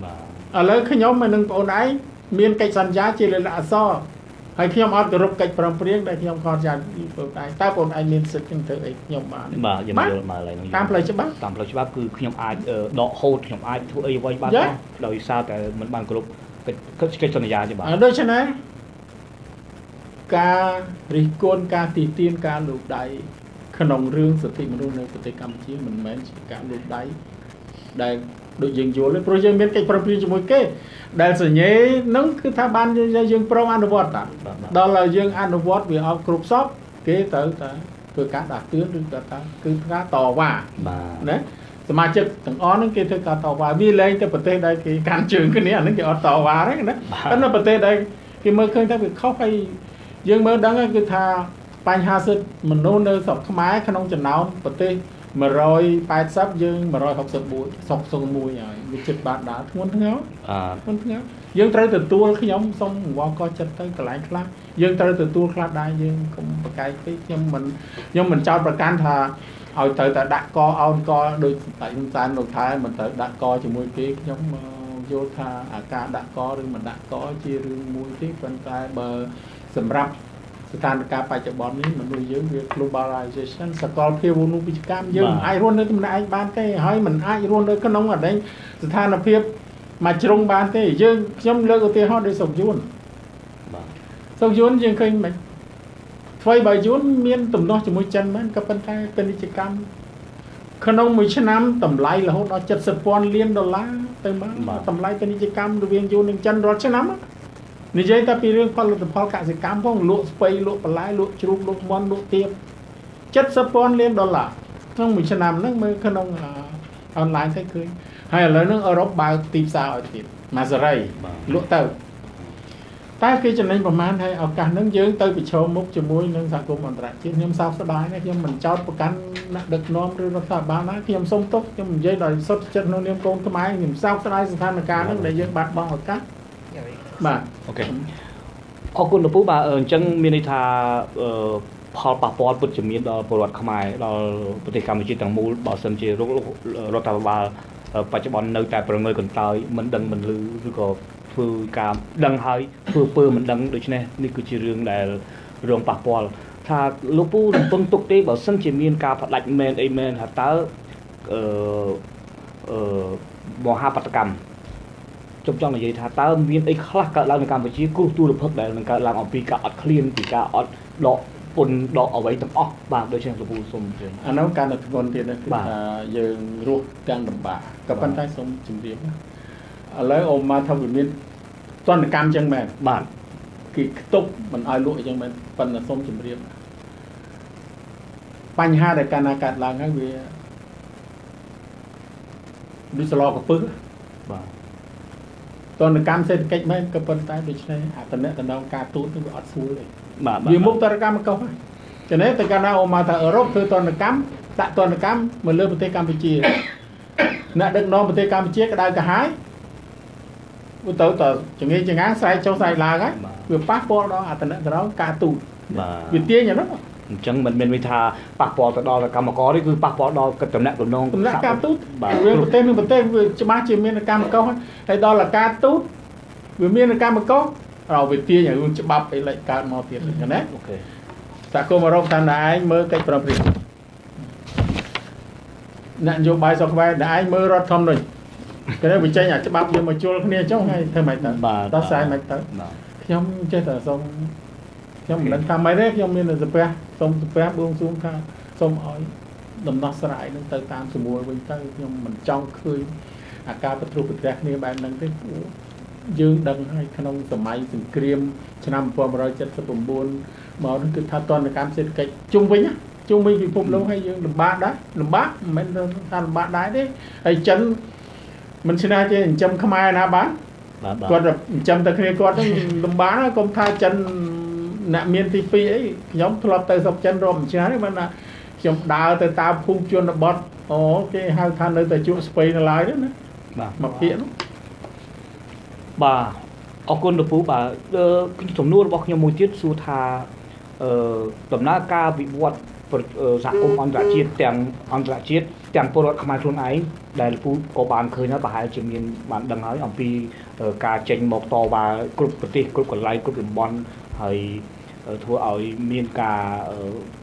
បាទឥឡូវខ្ញុំហើយនឹងបងអូនឯងមានកិច្ចសន្យាជាលិខិតអក្សរហើយខ្ញុំអត់គោរពកិច្ចប្រំព្រៀងដែលខ្ញុំខកចាពីបងឯងតើបងឯងមានសិទ្ធិនឹងធ្វើអីខ្ញុំបានបាទយើងយល់មកឡើយហ្នឹងតាមផ្លូវច្បាប់តាមផ្លូវច្បាប់គឺខ្ញុំអាចអឺដកហូតខ្ញុំអាចធ្វើអីអ្វីបានយ៉ាដែរដោយសារតែមិនបានគ្រប់កិច្ចកិច្ចកិច្ចសន្យាទេបាទអឺដូច្នេះការរិះគន់ការទីទានការលូកដៃ ក្នុងរឿងសិទ្ធិមនុស្សនៅប្រទេសកម្ពុជាមិនមែនជាការលូកដៃដែលដូចយើងយល់ទេព្រោះយើងមានកិច្ចប្រឹងប្រែងជាមួយគេ ដែលសញ្ញេហ្នឹងគឺថាបានយើងព្រមអនុវត្តតាបាទបាទដល់ហើយយើងអនុវត្តវាអត់គ្រប់សពគេត្រូវតែធ្វើការដាស់តឿនឬក៏ថាគឺការតវ៉ាបាទណាសមាជិកទាំងអស់ហ្នឹងគេធ្វើការតវ៉ាវាលែងតែប្រទេសដែលគេកាន់ជើងគ្នាអាហ្នឹងគេអត់តវ៉ាទេណាតែនៅប្រទេសដែលគេមើលឃើញថាវាខុសហើយយើងមើលដឹងហើយគឺថា បញ្ហាសិទ្ធិមនុស្សនៅស្រុកខ្មែរក្នុងចំណោមប្រទេស180យើង164 61ហើយវាចិត្តបាតដាធ្ងន់ធ្ងរអឺមិនធ្ងន់យើងត្រូវទទួលខ្ញុំសូមអង្វរកចិត្តទៅកន្លែងខ្លះយើងត្រូវទទួលខ្លះដែរយើងកុំប្រកែកពេកខ្ញុំមិនខ្ញុំមិនចោតប្រកាន់ថាឲ្យត្រូវតែដាក់កអោនកដោយតែខ្ញុំសានលោកថែមិនត្រូវដាក់កជាមួយគេខ្ញុំអឺយល់ថាអាការដាក់កឬមិនដាក់កជារឿងមួយទេប៉ុន្តែបើសម្រាប់ ស្ថានភាពបច្ចុប្បន្ននេះមនុស្សយើងវា globalization សកលភាវូនុវិជ្ជកម្មយើងមិនអាចរស់នៅតែម្នាក់ឯងបានទេហើយមិនអាចរស់នៅក្នុងអដែងស្ថានភាពមួយជ្រុងបានទេយើងខ្ញុំលើកឧទាហរណ៍ដូចសុកយួនបាទសុកយួនយើងឃើញមិនថ្មីបើយួនមានទំនាស់ជាមួយចិនមែនក៏ប៉ុន្តែពាណិជ្ជកម្មក្នុងមួយឆ្នាំតម្លៃរហូតដល់70,000លានដុល្លារទៅមកតម្លៃពាណិជ្ជកម្មរវាងយួននិងចិនរាល់ឆ្នាំហ្នឹង និយាយតែពីរឿងផលិតផលកសិកម្មផងលក់ស្ពៃលក់បន្លែលក់ជ្រូកលក់មាន់លក់ទៀប70,000លានដុល្លារក្នុងមួយឆ្នាំហ្នឹងមើលក្នុងអនឡាញទៅឃើញហើយឥឡូវហ្នឹងអឺរ៉ុបបើកទីផ្សារឲ្យទៀតម៉ាសេរីបាទលក់ទៅតែគេចំណេញប្រមាណហើយឱកាសហ្នឹងយើងទៅប្រឈមមុខជាមួយនឹងសហគមន៍អន្តរជាតិខ្ញុំសោកស្ដាយណាស់ខ្ញុំមិនចោតប្រកាន់អ្នកដឹកនាំឬរដ្ឋាភិបាលណាខ្ញុំសូមទោសខ្ញុំនិយាយដោយសុទ្ធចិត្តក្នុងនាមកូនខ្មែរខ្ញុំសោកស្ដាយស្ថានភាពហ្នឹងដែលយើងបាត់បង់ឱកាស បាទអូខេអរគុណលោកពូបាទអឺអញ្ចឹងមានន័យថាអឺផលប៉ះពាល់ពិតជាមានដល់ពលរដ្ឋខ្មែរដល់ប្រទេសកម្ពុជាទាំងមូលបើសិនជារដ្ឋាភិបាលអឺបច្ចុប្បន្ននៅតែប្រងើយកន្តើយមិនដឹងមិនលឺឬក៏ធ្វើការដឹងហើយធ្វើពើមិនដឹងដូច្នេះនេះគឺជារឿងដែលរងប៉ះពាល់ថាលោកពូរំពឹងទុកទេបើសិនជាមានការផ្ដាច់មែនអីមែនថាតើអឺអឺមហាបដកម្ម ខ្ញុំចង់និយាយថាតើមានអីខ្លះកើតឡើងនៅកម្ពុជាគ្រោះទូរភពដែលនឹងកើតឡើងអំពីការអត់ឃ្លានពីការអត់ដកពន្ធដកអ្វីទាំងអស់បាទដូច្នេះលោកពូសូមជឿអានោះកាន់តែធ្ងន់ទៀតណាគឺបាទថាយើងរស់ទាំងលំបាកក៏ប៉ុន្តែសូមជម្រាបណាឥឡូវអូមកថាវាមានតនកម្មចឹងមែនបាទគេខ្ទប់មិនឲ្យលក់អញ្ចឹងមែនប៉ុន្តែសូមជម្រាបបញ្ហាដែលកាលណាកើតឡើងហើយវាដូចសឡកពឹសបាទ តនកម្មសេដ្ឋកិច្ចមែនក៏ប៉ុន្តែដូច្នេះអត្តនៈតំណងការទូតនេះវាអត់ស្រួលទេបាទវាមុខតនកម្មកុសហើយចឹងទេតែកាលណាអូមកថាអឺរ៉ុបធ្វើតនកម្មដាក់តនកម្មមកលើប្រទេសកម្ពុជាអ្នកដឹកនាំប្រទេសកម្ពុជាក្តៅក្រហាយវាទៅតចងាយចងាស្រែកចុះស្រែកឡើងហើយវាប៉ះពាល់ដល់អត្តនៈតំណងការទូតបាទវាទាញអានោះ អញ្ចឹងមិនមានន័យថាប៉ះពាល់ទៅដល់កម្មករទេគឺប៉ះពាល់ដល់កិច្ចតំណែងតំណងដំណាក់ការទូតបាទវាប្រទេសនឹងប្រទេសវាច្បាស់ជាមានកម្មកុសហើយដល់អាការទូតវាមានកម្មកុសរោវាទាញឲ្យរឿងច្បាប់អីលេចកើតមកទៀតចឹងណាអូខេសហគមន៍អឺរ៉ុបតាមតែឯងមើលកិច្ចប្រឹងប្រែងអ្នកនយោបាយសុខខ្មែរតែឯងមើលរដ្ឋធម្មនុញ្ញគេទៅបញ្ចេញអាច្បាប់យកមកជួលគ្នាចុះហើយធ្វើម៉េចទៅបាទដោះស្រាយម៉េចទៅបាទខ្ញុំចេះតែសូម ខ្ញុំមិនដឹងថាម៉េចទេខ្ញុំមានតែសាពះសូមសាពះបួងសួងថាសូមឲ្យដំណោះស្រាយនឹងទៅតាមសមូលវិញទៅខ្ញុំមិនចង់ឃើញអាការប្រទ្រុះប្រទះគ្នាបែបហ្នឹងទេព្រោះយើងដឹងហើយក្នុងសម័យសង្គ្រាមឆ្នាំ1979មកនោះគឺថាតនកម្មសេដ្ឋកិច្ចជុំវិញណាជុំវិញពិភពលោកហើយយើងលំបាកដែរលំបាកមិនមែនថាលំបាកដែរទេហើយចិនមិនឆ្នះទេចិញ្ចឹមខ្មែរណាបានបាទបាទគាត់តែចិញ្ចឹមតែគ្នាគាត់ហ្នឹងលំបាកណាស់កុំថាចិន អ្នកមានទី2អីខ្ញុំធ្លាប់ទៅស្រុកចិនរាប់មិនច្រើនទេមិនថាខ្ញុំដើរទៅតាមភូមិជនបទអូគេហៅថានៅតែជក់ស្ពៃនៅឡើយទេណាបាទមកភាកនោះបាទអរគុណលោកពូបាទអឺសំណួររបស់ខ្ញុំមួយទៀតសួរថាអឺដំណើរការវិវត្តប្រអឺសហគមន៍អន្តរជាតិទាំងអន្តរជាតិទាំងពលរដ្ឋខ្មែរខ្លួនឯងដែលលោកពូក៏បានឃើញហើយប្រហែលជាមានបានដឹងហើយអំពីអឺការចេញមកតវ៉ាគ្រប់ប្រទេសគ្រប់កន្លែងគ្រប់តំបន់ ហើយអឺធ្វើឲ្យមានការអឺ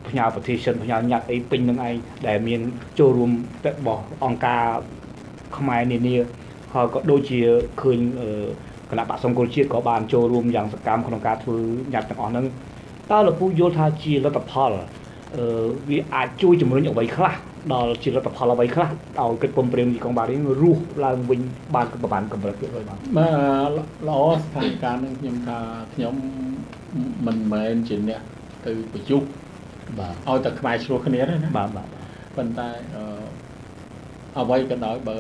ផ្ញើ petition ផ្ញើញត្តិអីពេញនឹងឯងដែលមានចូលរួមរបស់អង្គការខ្មែរនានាហើយក៏ដូចជាឃើញអឺគណៈបកសង្គមជាតិក៏បានចូលរួមយ៉ាងសកម្មក្នុងការធ្វើញត្តិទាំងអស់ហ្នឹងតើលោកពូយល់ថាជាលទ្ធផលអឺវាអាចជួយជំរុញអ្វីខ្លះ ដល់ជាលទ្ធផលអ្វីខ្លះឲ្យកិច្ចព្រមព្រៀងទីក្រុងប៉ារីសរស់ឡើងវិញបានប្រហែលកម្រិតទៀតហើយបាទបាទល្អស្ថានភាពហ្នឹងខ្ញុំថាខ្ញុំមិនមែនជាអ្នកទៅប្រយុទ្ធបាទឲ្យតែខ្មែរឆ្លោះគ្នាទេណាបាទបាទប៉ុន្តែអឺអ្វីក៏ដោយបើ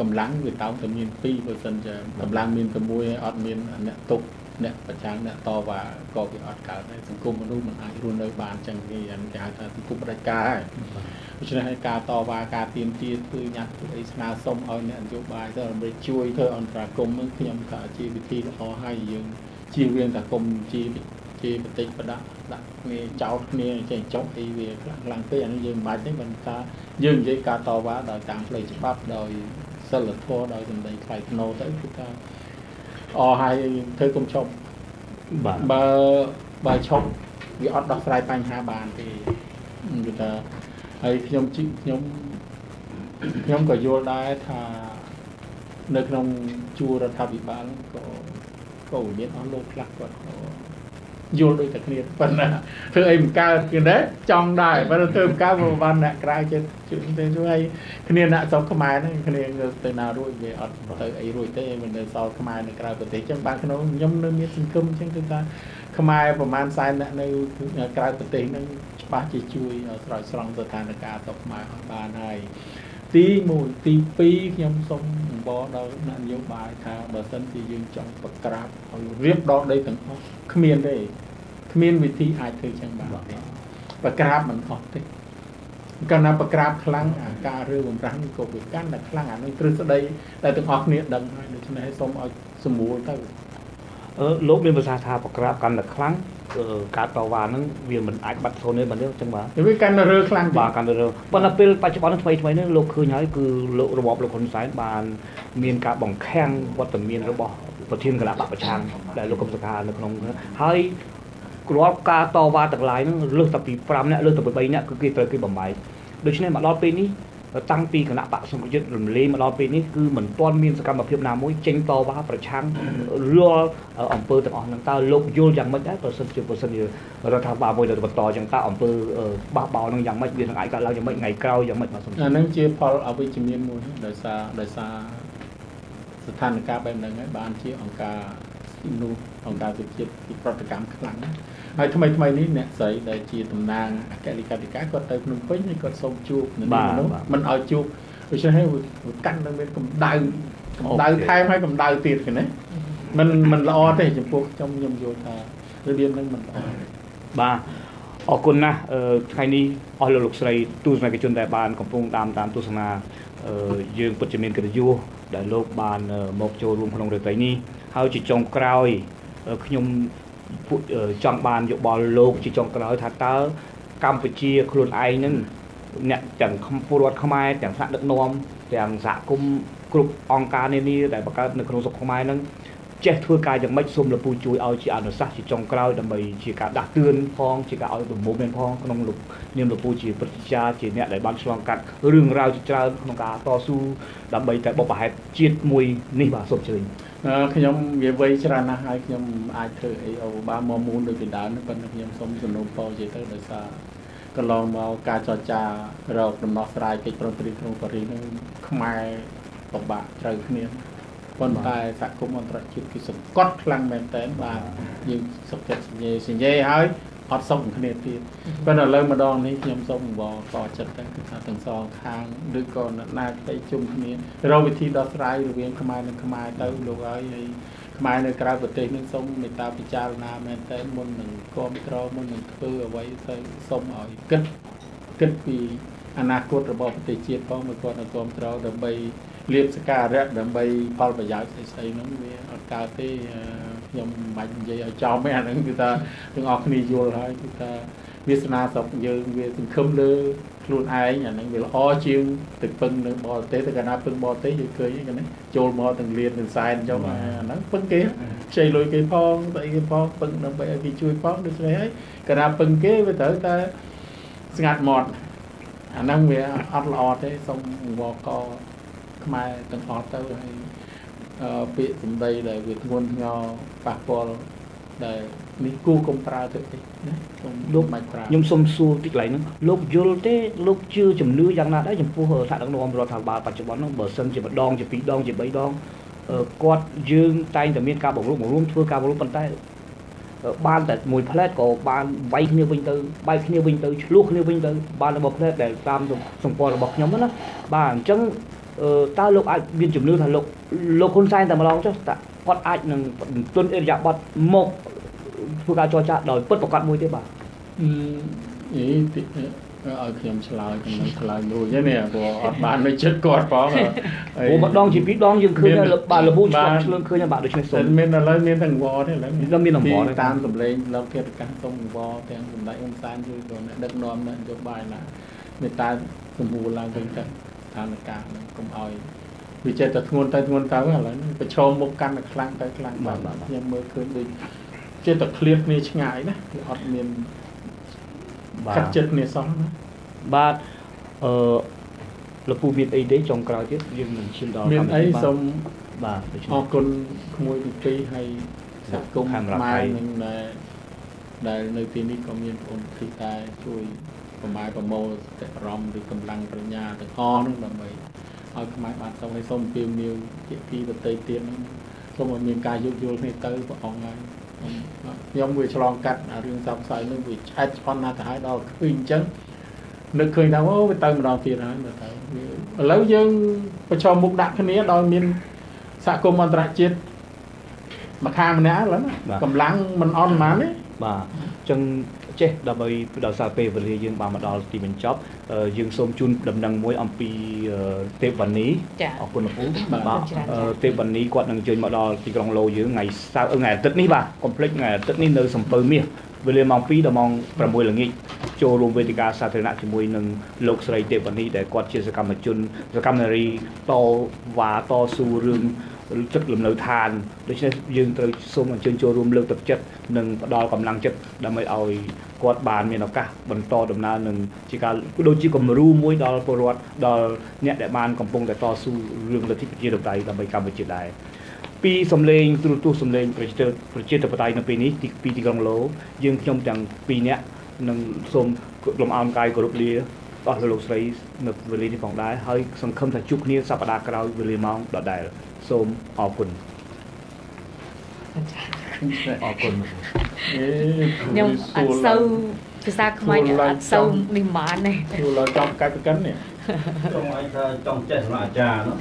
កម្លាំងវាតោងតែមាន2បើសិនជាកម្លាំងមានតែមួយហើយអត់មានអ្នកទុក អ្នកប្រចាំអ្នកតវ៉ាក៏វាអត់កើតដែរសង្គមមនុស្សមិនអាចរស់នៅបានចឹងទេអានេះគេហៅថាសង្គមផ្ដាច់ការហើយដូច្នេះហើយការតវ៉ាការទៀមទាធ្វើញត្តិធ្វើអីស្នើសុំឲ្យអ្នកនយោបាយទៅអាមេរិកជួយធ្វើអន្តរាគមន៍ហ្នឹងខ្ញុំថាជាវិធីល្អហើយយើងជៀសវាងតែគុំជាជាបតិចបដាក់ដាក់គ្នាចោតគ្នាចេះចុះអីវាខ្លាំងខ្លាំងពេកអានេះយើងមិនបាច់ទេប៉ុន្តែយើងនិយាយការតវ៉ាដោយតាមផ្លូវច្បាប់ដោយសិលធម៌ដោយសម្ដីថ្លៃថ្នូរទៅគឺថា អរហើយធ្វើគុំឈប់បាទបើបើឈប់វាអត់ដោះស្រាយបញ្ហាបានទេគឺថាហើយខ្ញុំជីខ្ញុំខ្ញុំក៏យល់ដែរថានៅក្នុងជួររដ្ឋាភិបាលក៏ក៏មានអស់លោកខ្លះគាត់ក៏ យល់ដូចតែគ្នាប៉ុន្តែធ្វើអីមិនកើតគឺដែរចង់ដែរបើធ្វើមិនកើតមកបានអ្នកក្រៅចិត្តជួយទៅជួយឲ្យគ្នាអ្នកស្រុកខ្មែរហ្នឹងគ្នាងើបទៅណារួចវាអត់ទៅអីរួចទេមិននៅសល់ខ្មែរនៅក្រៅប្រទេសចឹងបានក្នុងខ្ញុំនៅមានសង្គមចឹងគឺថាខ្មែរប្រហែល40អ្នកនៅក្រៅប្រទេសហ្នឹងច្បាស់ជាជួយស្រោចស្រង់ស្ថានភាពទៅខ្មែរអត់បានហើយ ទី1ទី2ខ្ញុំសូមអំបរដល់អ្នកនយោបាយថាបើសិនជាយើងចង់ប្រក្រាបឲ្យរៀបដល់ដីទាំងអស់គ្មានទេគ្មានវិធីអាចធ្វើចឹងបានទេប្រក្រាបមិនអស់ទេកាលណាប្រក្រាបខ្លាំងអាការរើបំរាស់នេះក៏វាកាន់តែខ្លាំងអានឹងទ្រឹស្ដីដែលទាំងអស់គ្នាដឹងហើយដូច្នេះសូមឲ្យសម្រួលទៅអឺ លោកមានប្រសាសន៍ថាប្រក្រាបកាន់តែខ្លាំងអឺការតវ៉ាហ្នឹងវាមិនអាចបាត់ខ្លួនទេបាទនេះអញ្ចឹងបាទវាកាន់តែរើខ្លាំងបាទកាន់តែរើប៉ុន្តែពេលបច្ចុប្បន្នថ្មីថ្មីនេះលោកឃើញហើយគឺលោករបបលោកហ៊ុនសែនបាន មានការបង្ខាំងវត្តមានរបស់ប្រធានគណៈបកប្រឆាំងដែលលោកកឹមសុខានៅក្នុងហើយគ្រាន់ការតវ៉ាទាំងឡាយហ្នឹងលើសតែពី5នាក់លើសតែពី3នាក់គឺគេត្រូវគេបំបែកដូច្នេះមកដល់ពេលនេះ តាំងពីគណៈបកសង្គមយុទ្ធរំលែងមកដល់ពេលនេះគឺមិនទាន់មានសកម្មភាពណាមួយចេញតវ៉ាប្រឆាំងរាល់អង្គើទាំងអស់ហ្នឹងតើលោកយល់យ៉ាងម៉េចដែរបើសិនជាបើសិនជារដ្ឋាភិបាលមួយនៅបន្តចឹងតើអង្គើបះបោហ្នឹងយ៉ាងម៉េចវានឹងអាចកើតឡើងយ៉ាងម៉េចថ្ងៃក្រោយយ៉ាងម៉េចបាទសូមអាហ្នឹងជាផលអវិជ្ជមានមួយដោយសារដោយសារស្ថានភាពបែបហ្នឹងហើយបានជាអង្គការ នោះអង្គការសិទ្ធិជាតិពីប្រតិកម្មខ្លាំងណាស់ហើយថ្មីថ្មីនេះអ្នកស្រីដែលជាតំណាងអគ្គលេខាធិការគាត់ទៅភ្នំពេញហើយគាត់សូមជួបនៅនេះនោះមិនឲ្យជួបដូច្នេះកាន់នៅមានកម្ដៅកម្ដៅថែមហើយកម្ដៅទៀតគេណាมันมันល្អទេចំពោះខ្ញុំខ្ញុំយល់ថារបៀបហ្នឹងมันល្អ បាទអរគុណណាស់អឺថ្ងៃនេះអស់លោកលោកស្រីទស្សនិកជនដែលបានកំពុងតាមតាមទស្សនាអឺយើងពិតជាមានកិត្តិយសដែលលោកបានមកចូលរួមក្នុងរាត្រីនេះ ហើយជាចុងក្រោយខ្ញុំពួកចង់បានយោបល់លោកជាចុងក្រោយថាតើកម្ពុជាខ្លួនឯងនឹងអ្នកទាំងពលរដ្ឋខ្មែរទាំងថ្នាក់ដឹកនាំទាំងសហគមន៍គ្រប់អង្គការនានាដែលបង្កើតនៅក្នុងស្រុកខ្មែរនឹងចេះធ្វើការយ៉ាងម៉េចសូមលពូជួយឲ្យជាអនុសាសន៍ជាចុងក្រោយដើម្បីជាការដាស់តឿនផងជាការឲ្យដំបូងមានផងក្នុងលោកនាមលពូជាព្រឹទ្ធាចារ្យជាអ្នកដែលបានឆ្លងកាត់រឿងរ៉ាវជាច្រើនក្នុងការតស៊ូដើម្បីតែបបផែតជាតិមួយនេះបាទសូមជឿញ ខ្ញុំវាវ័យច្រើនណាស់ហើយខ្ញុំអាចធ្វើអីអូបានមកមូនដូចពីដើមប៉ុន្តែខ្ញុំសូមសំណូមពរជាទៅដោយសារកន្លងមកការចរចារកដំណោះស្រាយកិច្ចប្រឹងប្រែងក្នុងប៉ារីសនឹងខ្មែរពិបាកត្រូវគ្នាប៉ុន្តែសហគមន៍អន្តរជាតិគឺសង្កត់ខ្លាំងមែនតើបាទយើងសុខចិត្តសញ្ញេសញ្ញេហើយ អត់សុខគ្នាទៀតប៉ុន្តែឥឡូវម្ដងនេះខ្ញុំសូមអង្វរកចិត្តទៅគឺថាទាំងសងខាងឬក៏អ្នកណាផ្ទៃជុំគ្នារកវិធីដោះស្រាយរវាងខ្មែរនិងខ្មែរទៅលោកហើយហើយខ្មែរនៅក្រៅប្រទេសនេះសូមមេត្តាពិចារណាមែនតើមុននឹងគ្រប់គ្រងមុននឹងធ្វើអ្វីទៅសូមឲ្យគិតគិតពីអនាគតរបស់ប្រទេសជាតិផងមកគាត់នឹងគ្រប់គ្រងដើម្បី លៀបសការៈដើម្បីផលប្រយោជន៍ស្អីៗហ្នឹងវាអត់កើតទេខ្ញុំមិនបាច់និយាយឲ្យចំទេអាហ្នឹងគឺថាទាំងអស់គ្នាយល់ហើយគឺថាវាសនាស្រុកយើងវាសង្ឃឹមលើខ្លួនឯងអាហ្នឹងវាល្អជាងទៅពឹងនៅបរទេសទៅកាលណាពឹងបរទេសយើងឃើញហ្នឹងណាចូលមកទាំងលៀនទាំងសែនចុះអាហ្នឹងពឹងគេខ្ចីលុយគេផងស្អីគេផងពឹងដើម្បីឲ្យគេជួយផងដូច្នេះហើយកាលណាពឹងគេវាត្រូវតែស្ងាត់មាត់អាហ្នឹងវាអត់ល្អទេសូមអង្វរក ខ្មែរទាំងអស់ទៅហើយអឺពាក្យសម្ដីដែលវាធ្ងន់ធ្ងរប៉ះពាល់ដែលនេះគូកុំប្រើទៅទេណាខ្ញុំលោកមិនប្រើខ្ញុំសូមសួរតិចកន្លែងហ្នឹងលោកយល់ទេលោកជឿជំនឿយ៉ាងណាដែរចំពោះថ្នាក់ដឹកនាំរដ្ឋាភិបាលបច្ចុប្បន្នហ្នឹងបើសិនជាម្ដងជាពីរដងជាបីដងគាត់យើងតែងតែមានការបង្រួបបង្រួមធ្វើការបង្រួបប៉ុន្តែបានតែមួយផ្លែតក៏បានវាយគ្នាវិញទៅបែកគ្នាវិញទៅឆ្លោះគ្នាវិញទៅបានរបស់ផ្លែតដែលតាមសម្ព័ន្ធរបស់ខ្ញុំណាបាទអញ្ចឹង តើលោកអាចមានជំនឿថាលោកលោកហ៊ុនសែនតែម្ដងចុះតើគាត់អាចនឹងទុនអេរយាប័តមកធ្វើការចរចាដោយពិតប្រកបមួយទេបាទអឺអីតិចឲ្យខ្ញុំឆ្លើយខ្ញុំនឹងឆ្លើយមួយទេនេះព្រោះអត់បាននៅចិត្តគាត់ផងហើយអូម្ដងជាពីរដងយើងឃើញហើយបាទលពូឆ្លងឆ្លងឃើញហើយបាទដូច្នេះសូតែមមានឥឡូវមានទាំងវល់ទេឥឡូវឥឡូវមានទាំងវល់ទេតាមសម្លេងលោកគិតកាសសុំវល់ទាំងសម្ដេចហ៊ុនសែនជួយគាត់អ្នកដឹកនាំអ្នកនយោបាយណាមេត្តាសម្បូរឡើងវិញទៅ ស្ថានភាពហ្នឹងកុំឲ្យវាចេះតែធ្ងន់ទៅធ្ងន់ទៅឥឡូវនេះប្រឈមមុខកាន់តែខ្លាំងទៅខ្លាំងទៅខ្ញុំមើលឃើញដូចចេះតែឃ្លាតគ្នាឆ្ងាយណាគឺអត់មានបាខាត់ទចិត្តគ្នាសោះណាបាទអឺលពូមានអីទេចុងក្រោយទៀតយើងនឹងឈានដល់មានអីវិធីបាទសូមបាទដូច្អនេះរគុណក្មួយទីពីរហើយសហគមន៍ខាងរដ្ឋខ្មែរថៃនឹងដែលដែលនៅទីនេះក៏មានបងប្អូនទីតែជួយ ប្រម៉ែប្រមូលសតិអារម្មណ៍ឬកម្លាំងប្រាជ្ញាទាំងអស់នោះដើម្បីឲ្យខ្មែរបានសូមឲ្យសូមពីមាវជាពីប្រទេសទៀតហ្នឹងសូមឲ្យមានការយោគយល់គ្នាទៅព្រះអង្គហើយខ្ញុំវាឆ្លងកាត់អារឿងសោកសៅនោះវាឆែកឆ្អន់ណាស់ទៅហើយដល់ឃើញអញ្ចឹងនឹកឃើញថាអូវាទៅម្ដងទៀតហើយមើលទៅវាឥឡូវយើងប្រឈមមុខដាក់គ្នាដោយមានសហគមន៍អន្តរជាតិមួយខាងម្នាក់ឥឡូវណាកម្លាំងមិនអន់ប៉ុន្មានទេ បាទអញ្ចឹងចេះដើម្បីដោយសារពេលវេលាយើងបានមកដល់ទីបញ្ចប់អឺយើងសូមជូនដំណឹងមួយអំពីអឺទេពវណ្ណីចា៎អរគុណលោកពូបាទបាទច្រើនចា៎អឺទេពវណ្ណីគាត់នឹងអញ្ជើញមកដល់ទីក្រុងឡូយើងថ្ងៃសៅរ៍អឺថ្ងៃអាទិត្យនេះបាទកុំភ្លេចថ្ងៃអាទិត្យនេះនៅសំពើមាសវេលាម៉ោង2ដល់ម៉ោង6ល្ងាចចូលរួមវេទិកាសាធារណៈជាមួយនឹងលោកស្រីទេពវណ្ណីដែលគាត់ជាសកម្មជនសកម្មនារីតវ៉ាតស៊ូរឿង ទឹកលំនៅឋានដូច្នេះយើងត្រូវសូមអញ្ជើញចូលរួមលើកទឹកចិត្តនិងផ្ដល់កម្លាំងចិត្តដើម្បីឲ្យគាត់បានមានឱកាសបន្តដំណើរនឹងជាការដូចជាគំរូមួយដល់ពលរដ្ឋដល់អ្នកដែលបានកំពុងតែតស៊ូរឿងលទ្ធិប្រជាធិបតេយ្យដើម្បីកម្ពុជាដែរពីសំឡេងទូរទស្សន៍សំឡេងប្រជាប្រជាធិបតេយ្យនៅពេលនេះទីពីទីក្រុងឡូយើងខ្ញុំទាំងពីរនាក់នឹងសូមលំអោនកាយគោរពលាអស់លោកស្រីនៅវេលានេះផងដែរហើយសង្ឃឹមថាជួបគ្នាសប្តាហ៍ក្រោយវេលាម៉ោងដដែល សូមអរគុណអរគុណខ្ញុំអត់សូវភាសាខ្មែរខ្ញុំអត់សូវនេះហ្មងទេចូលដល់ចំកាច់ប្រកិននេះចង់ឲ្យថាចង់ចេះសម្រាប់អាចារ្យនោះ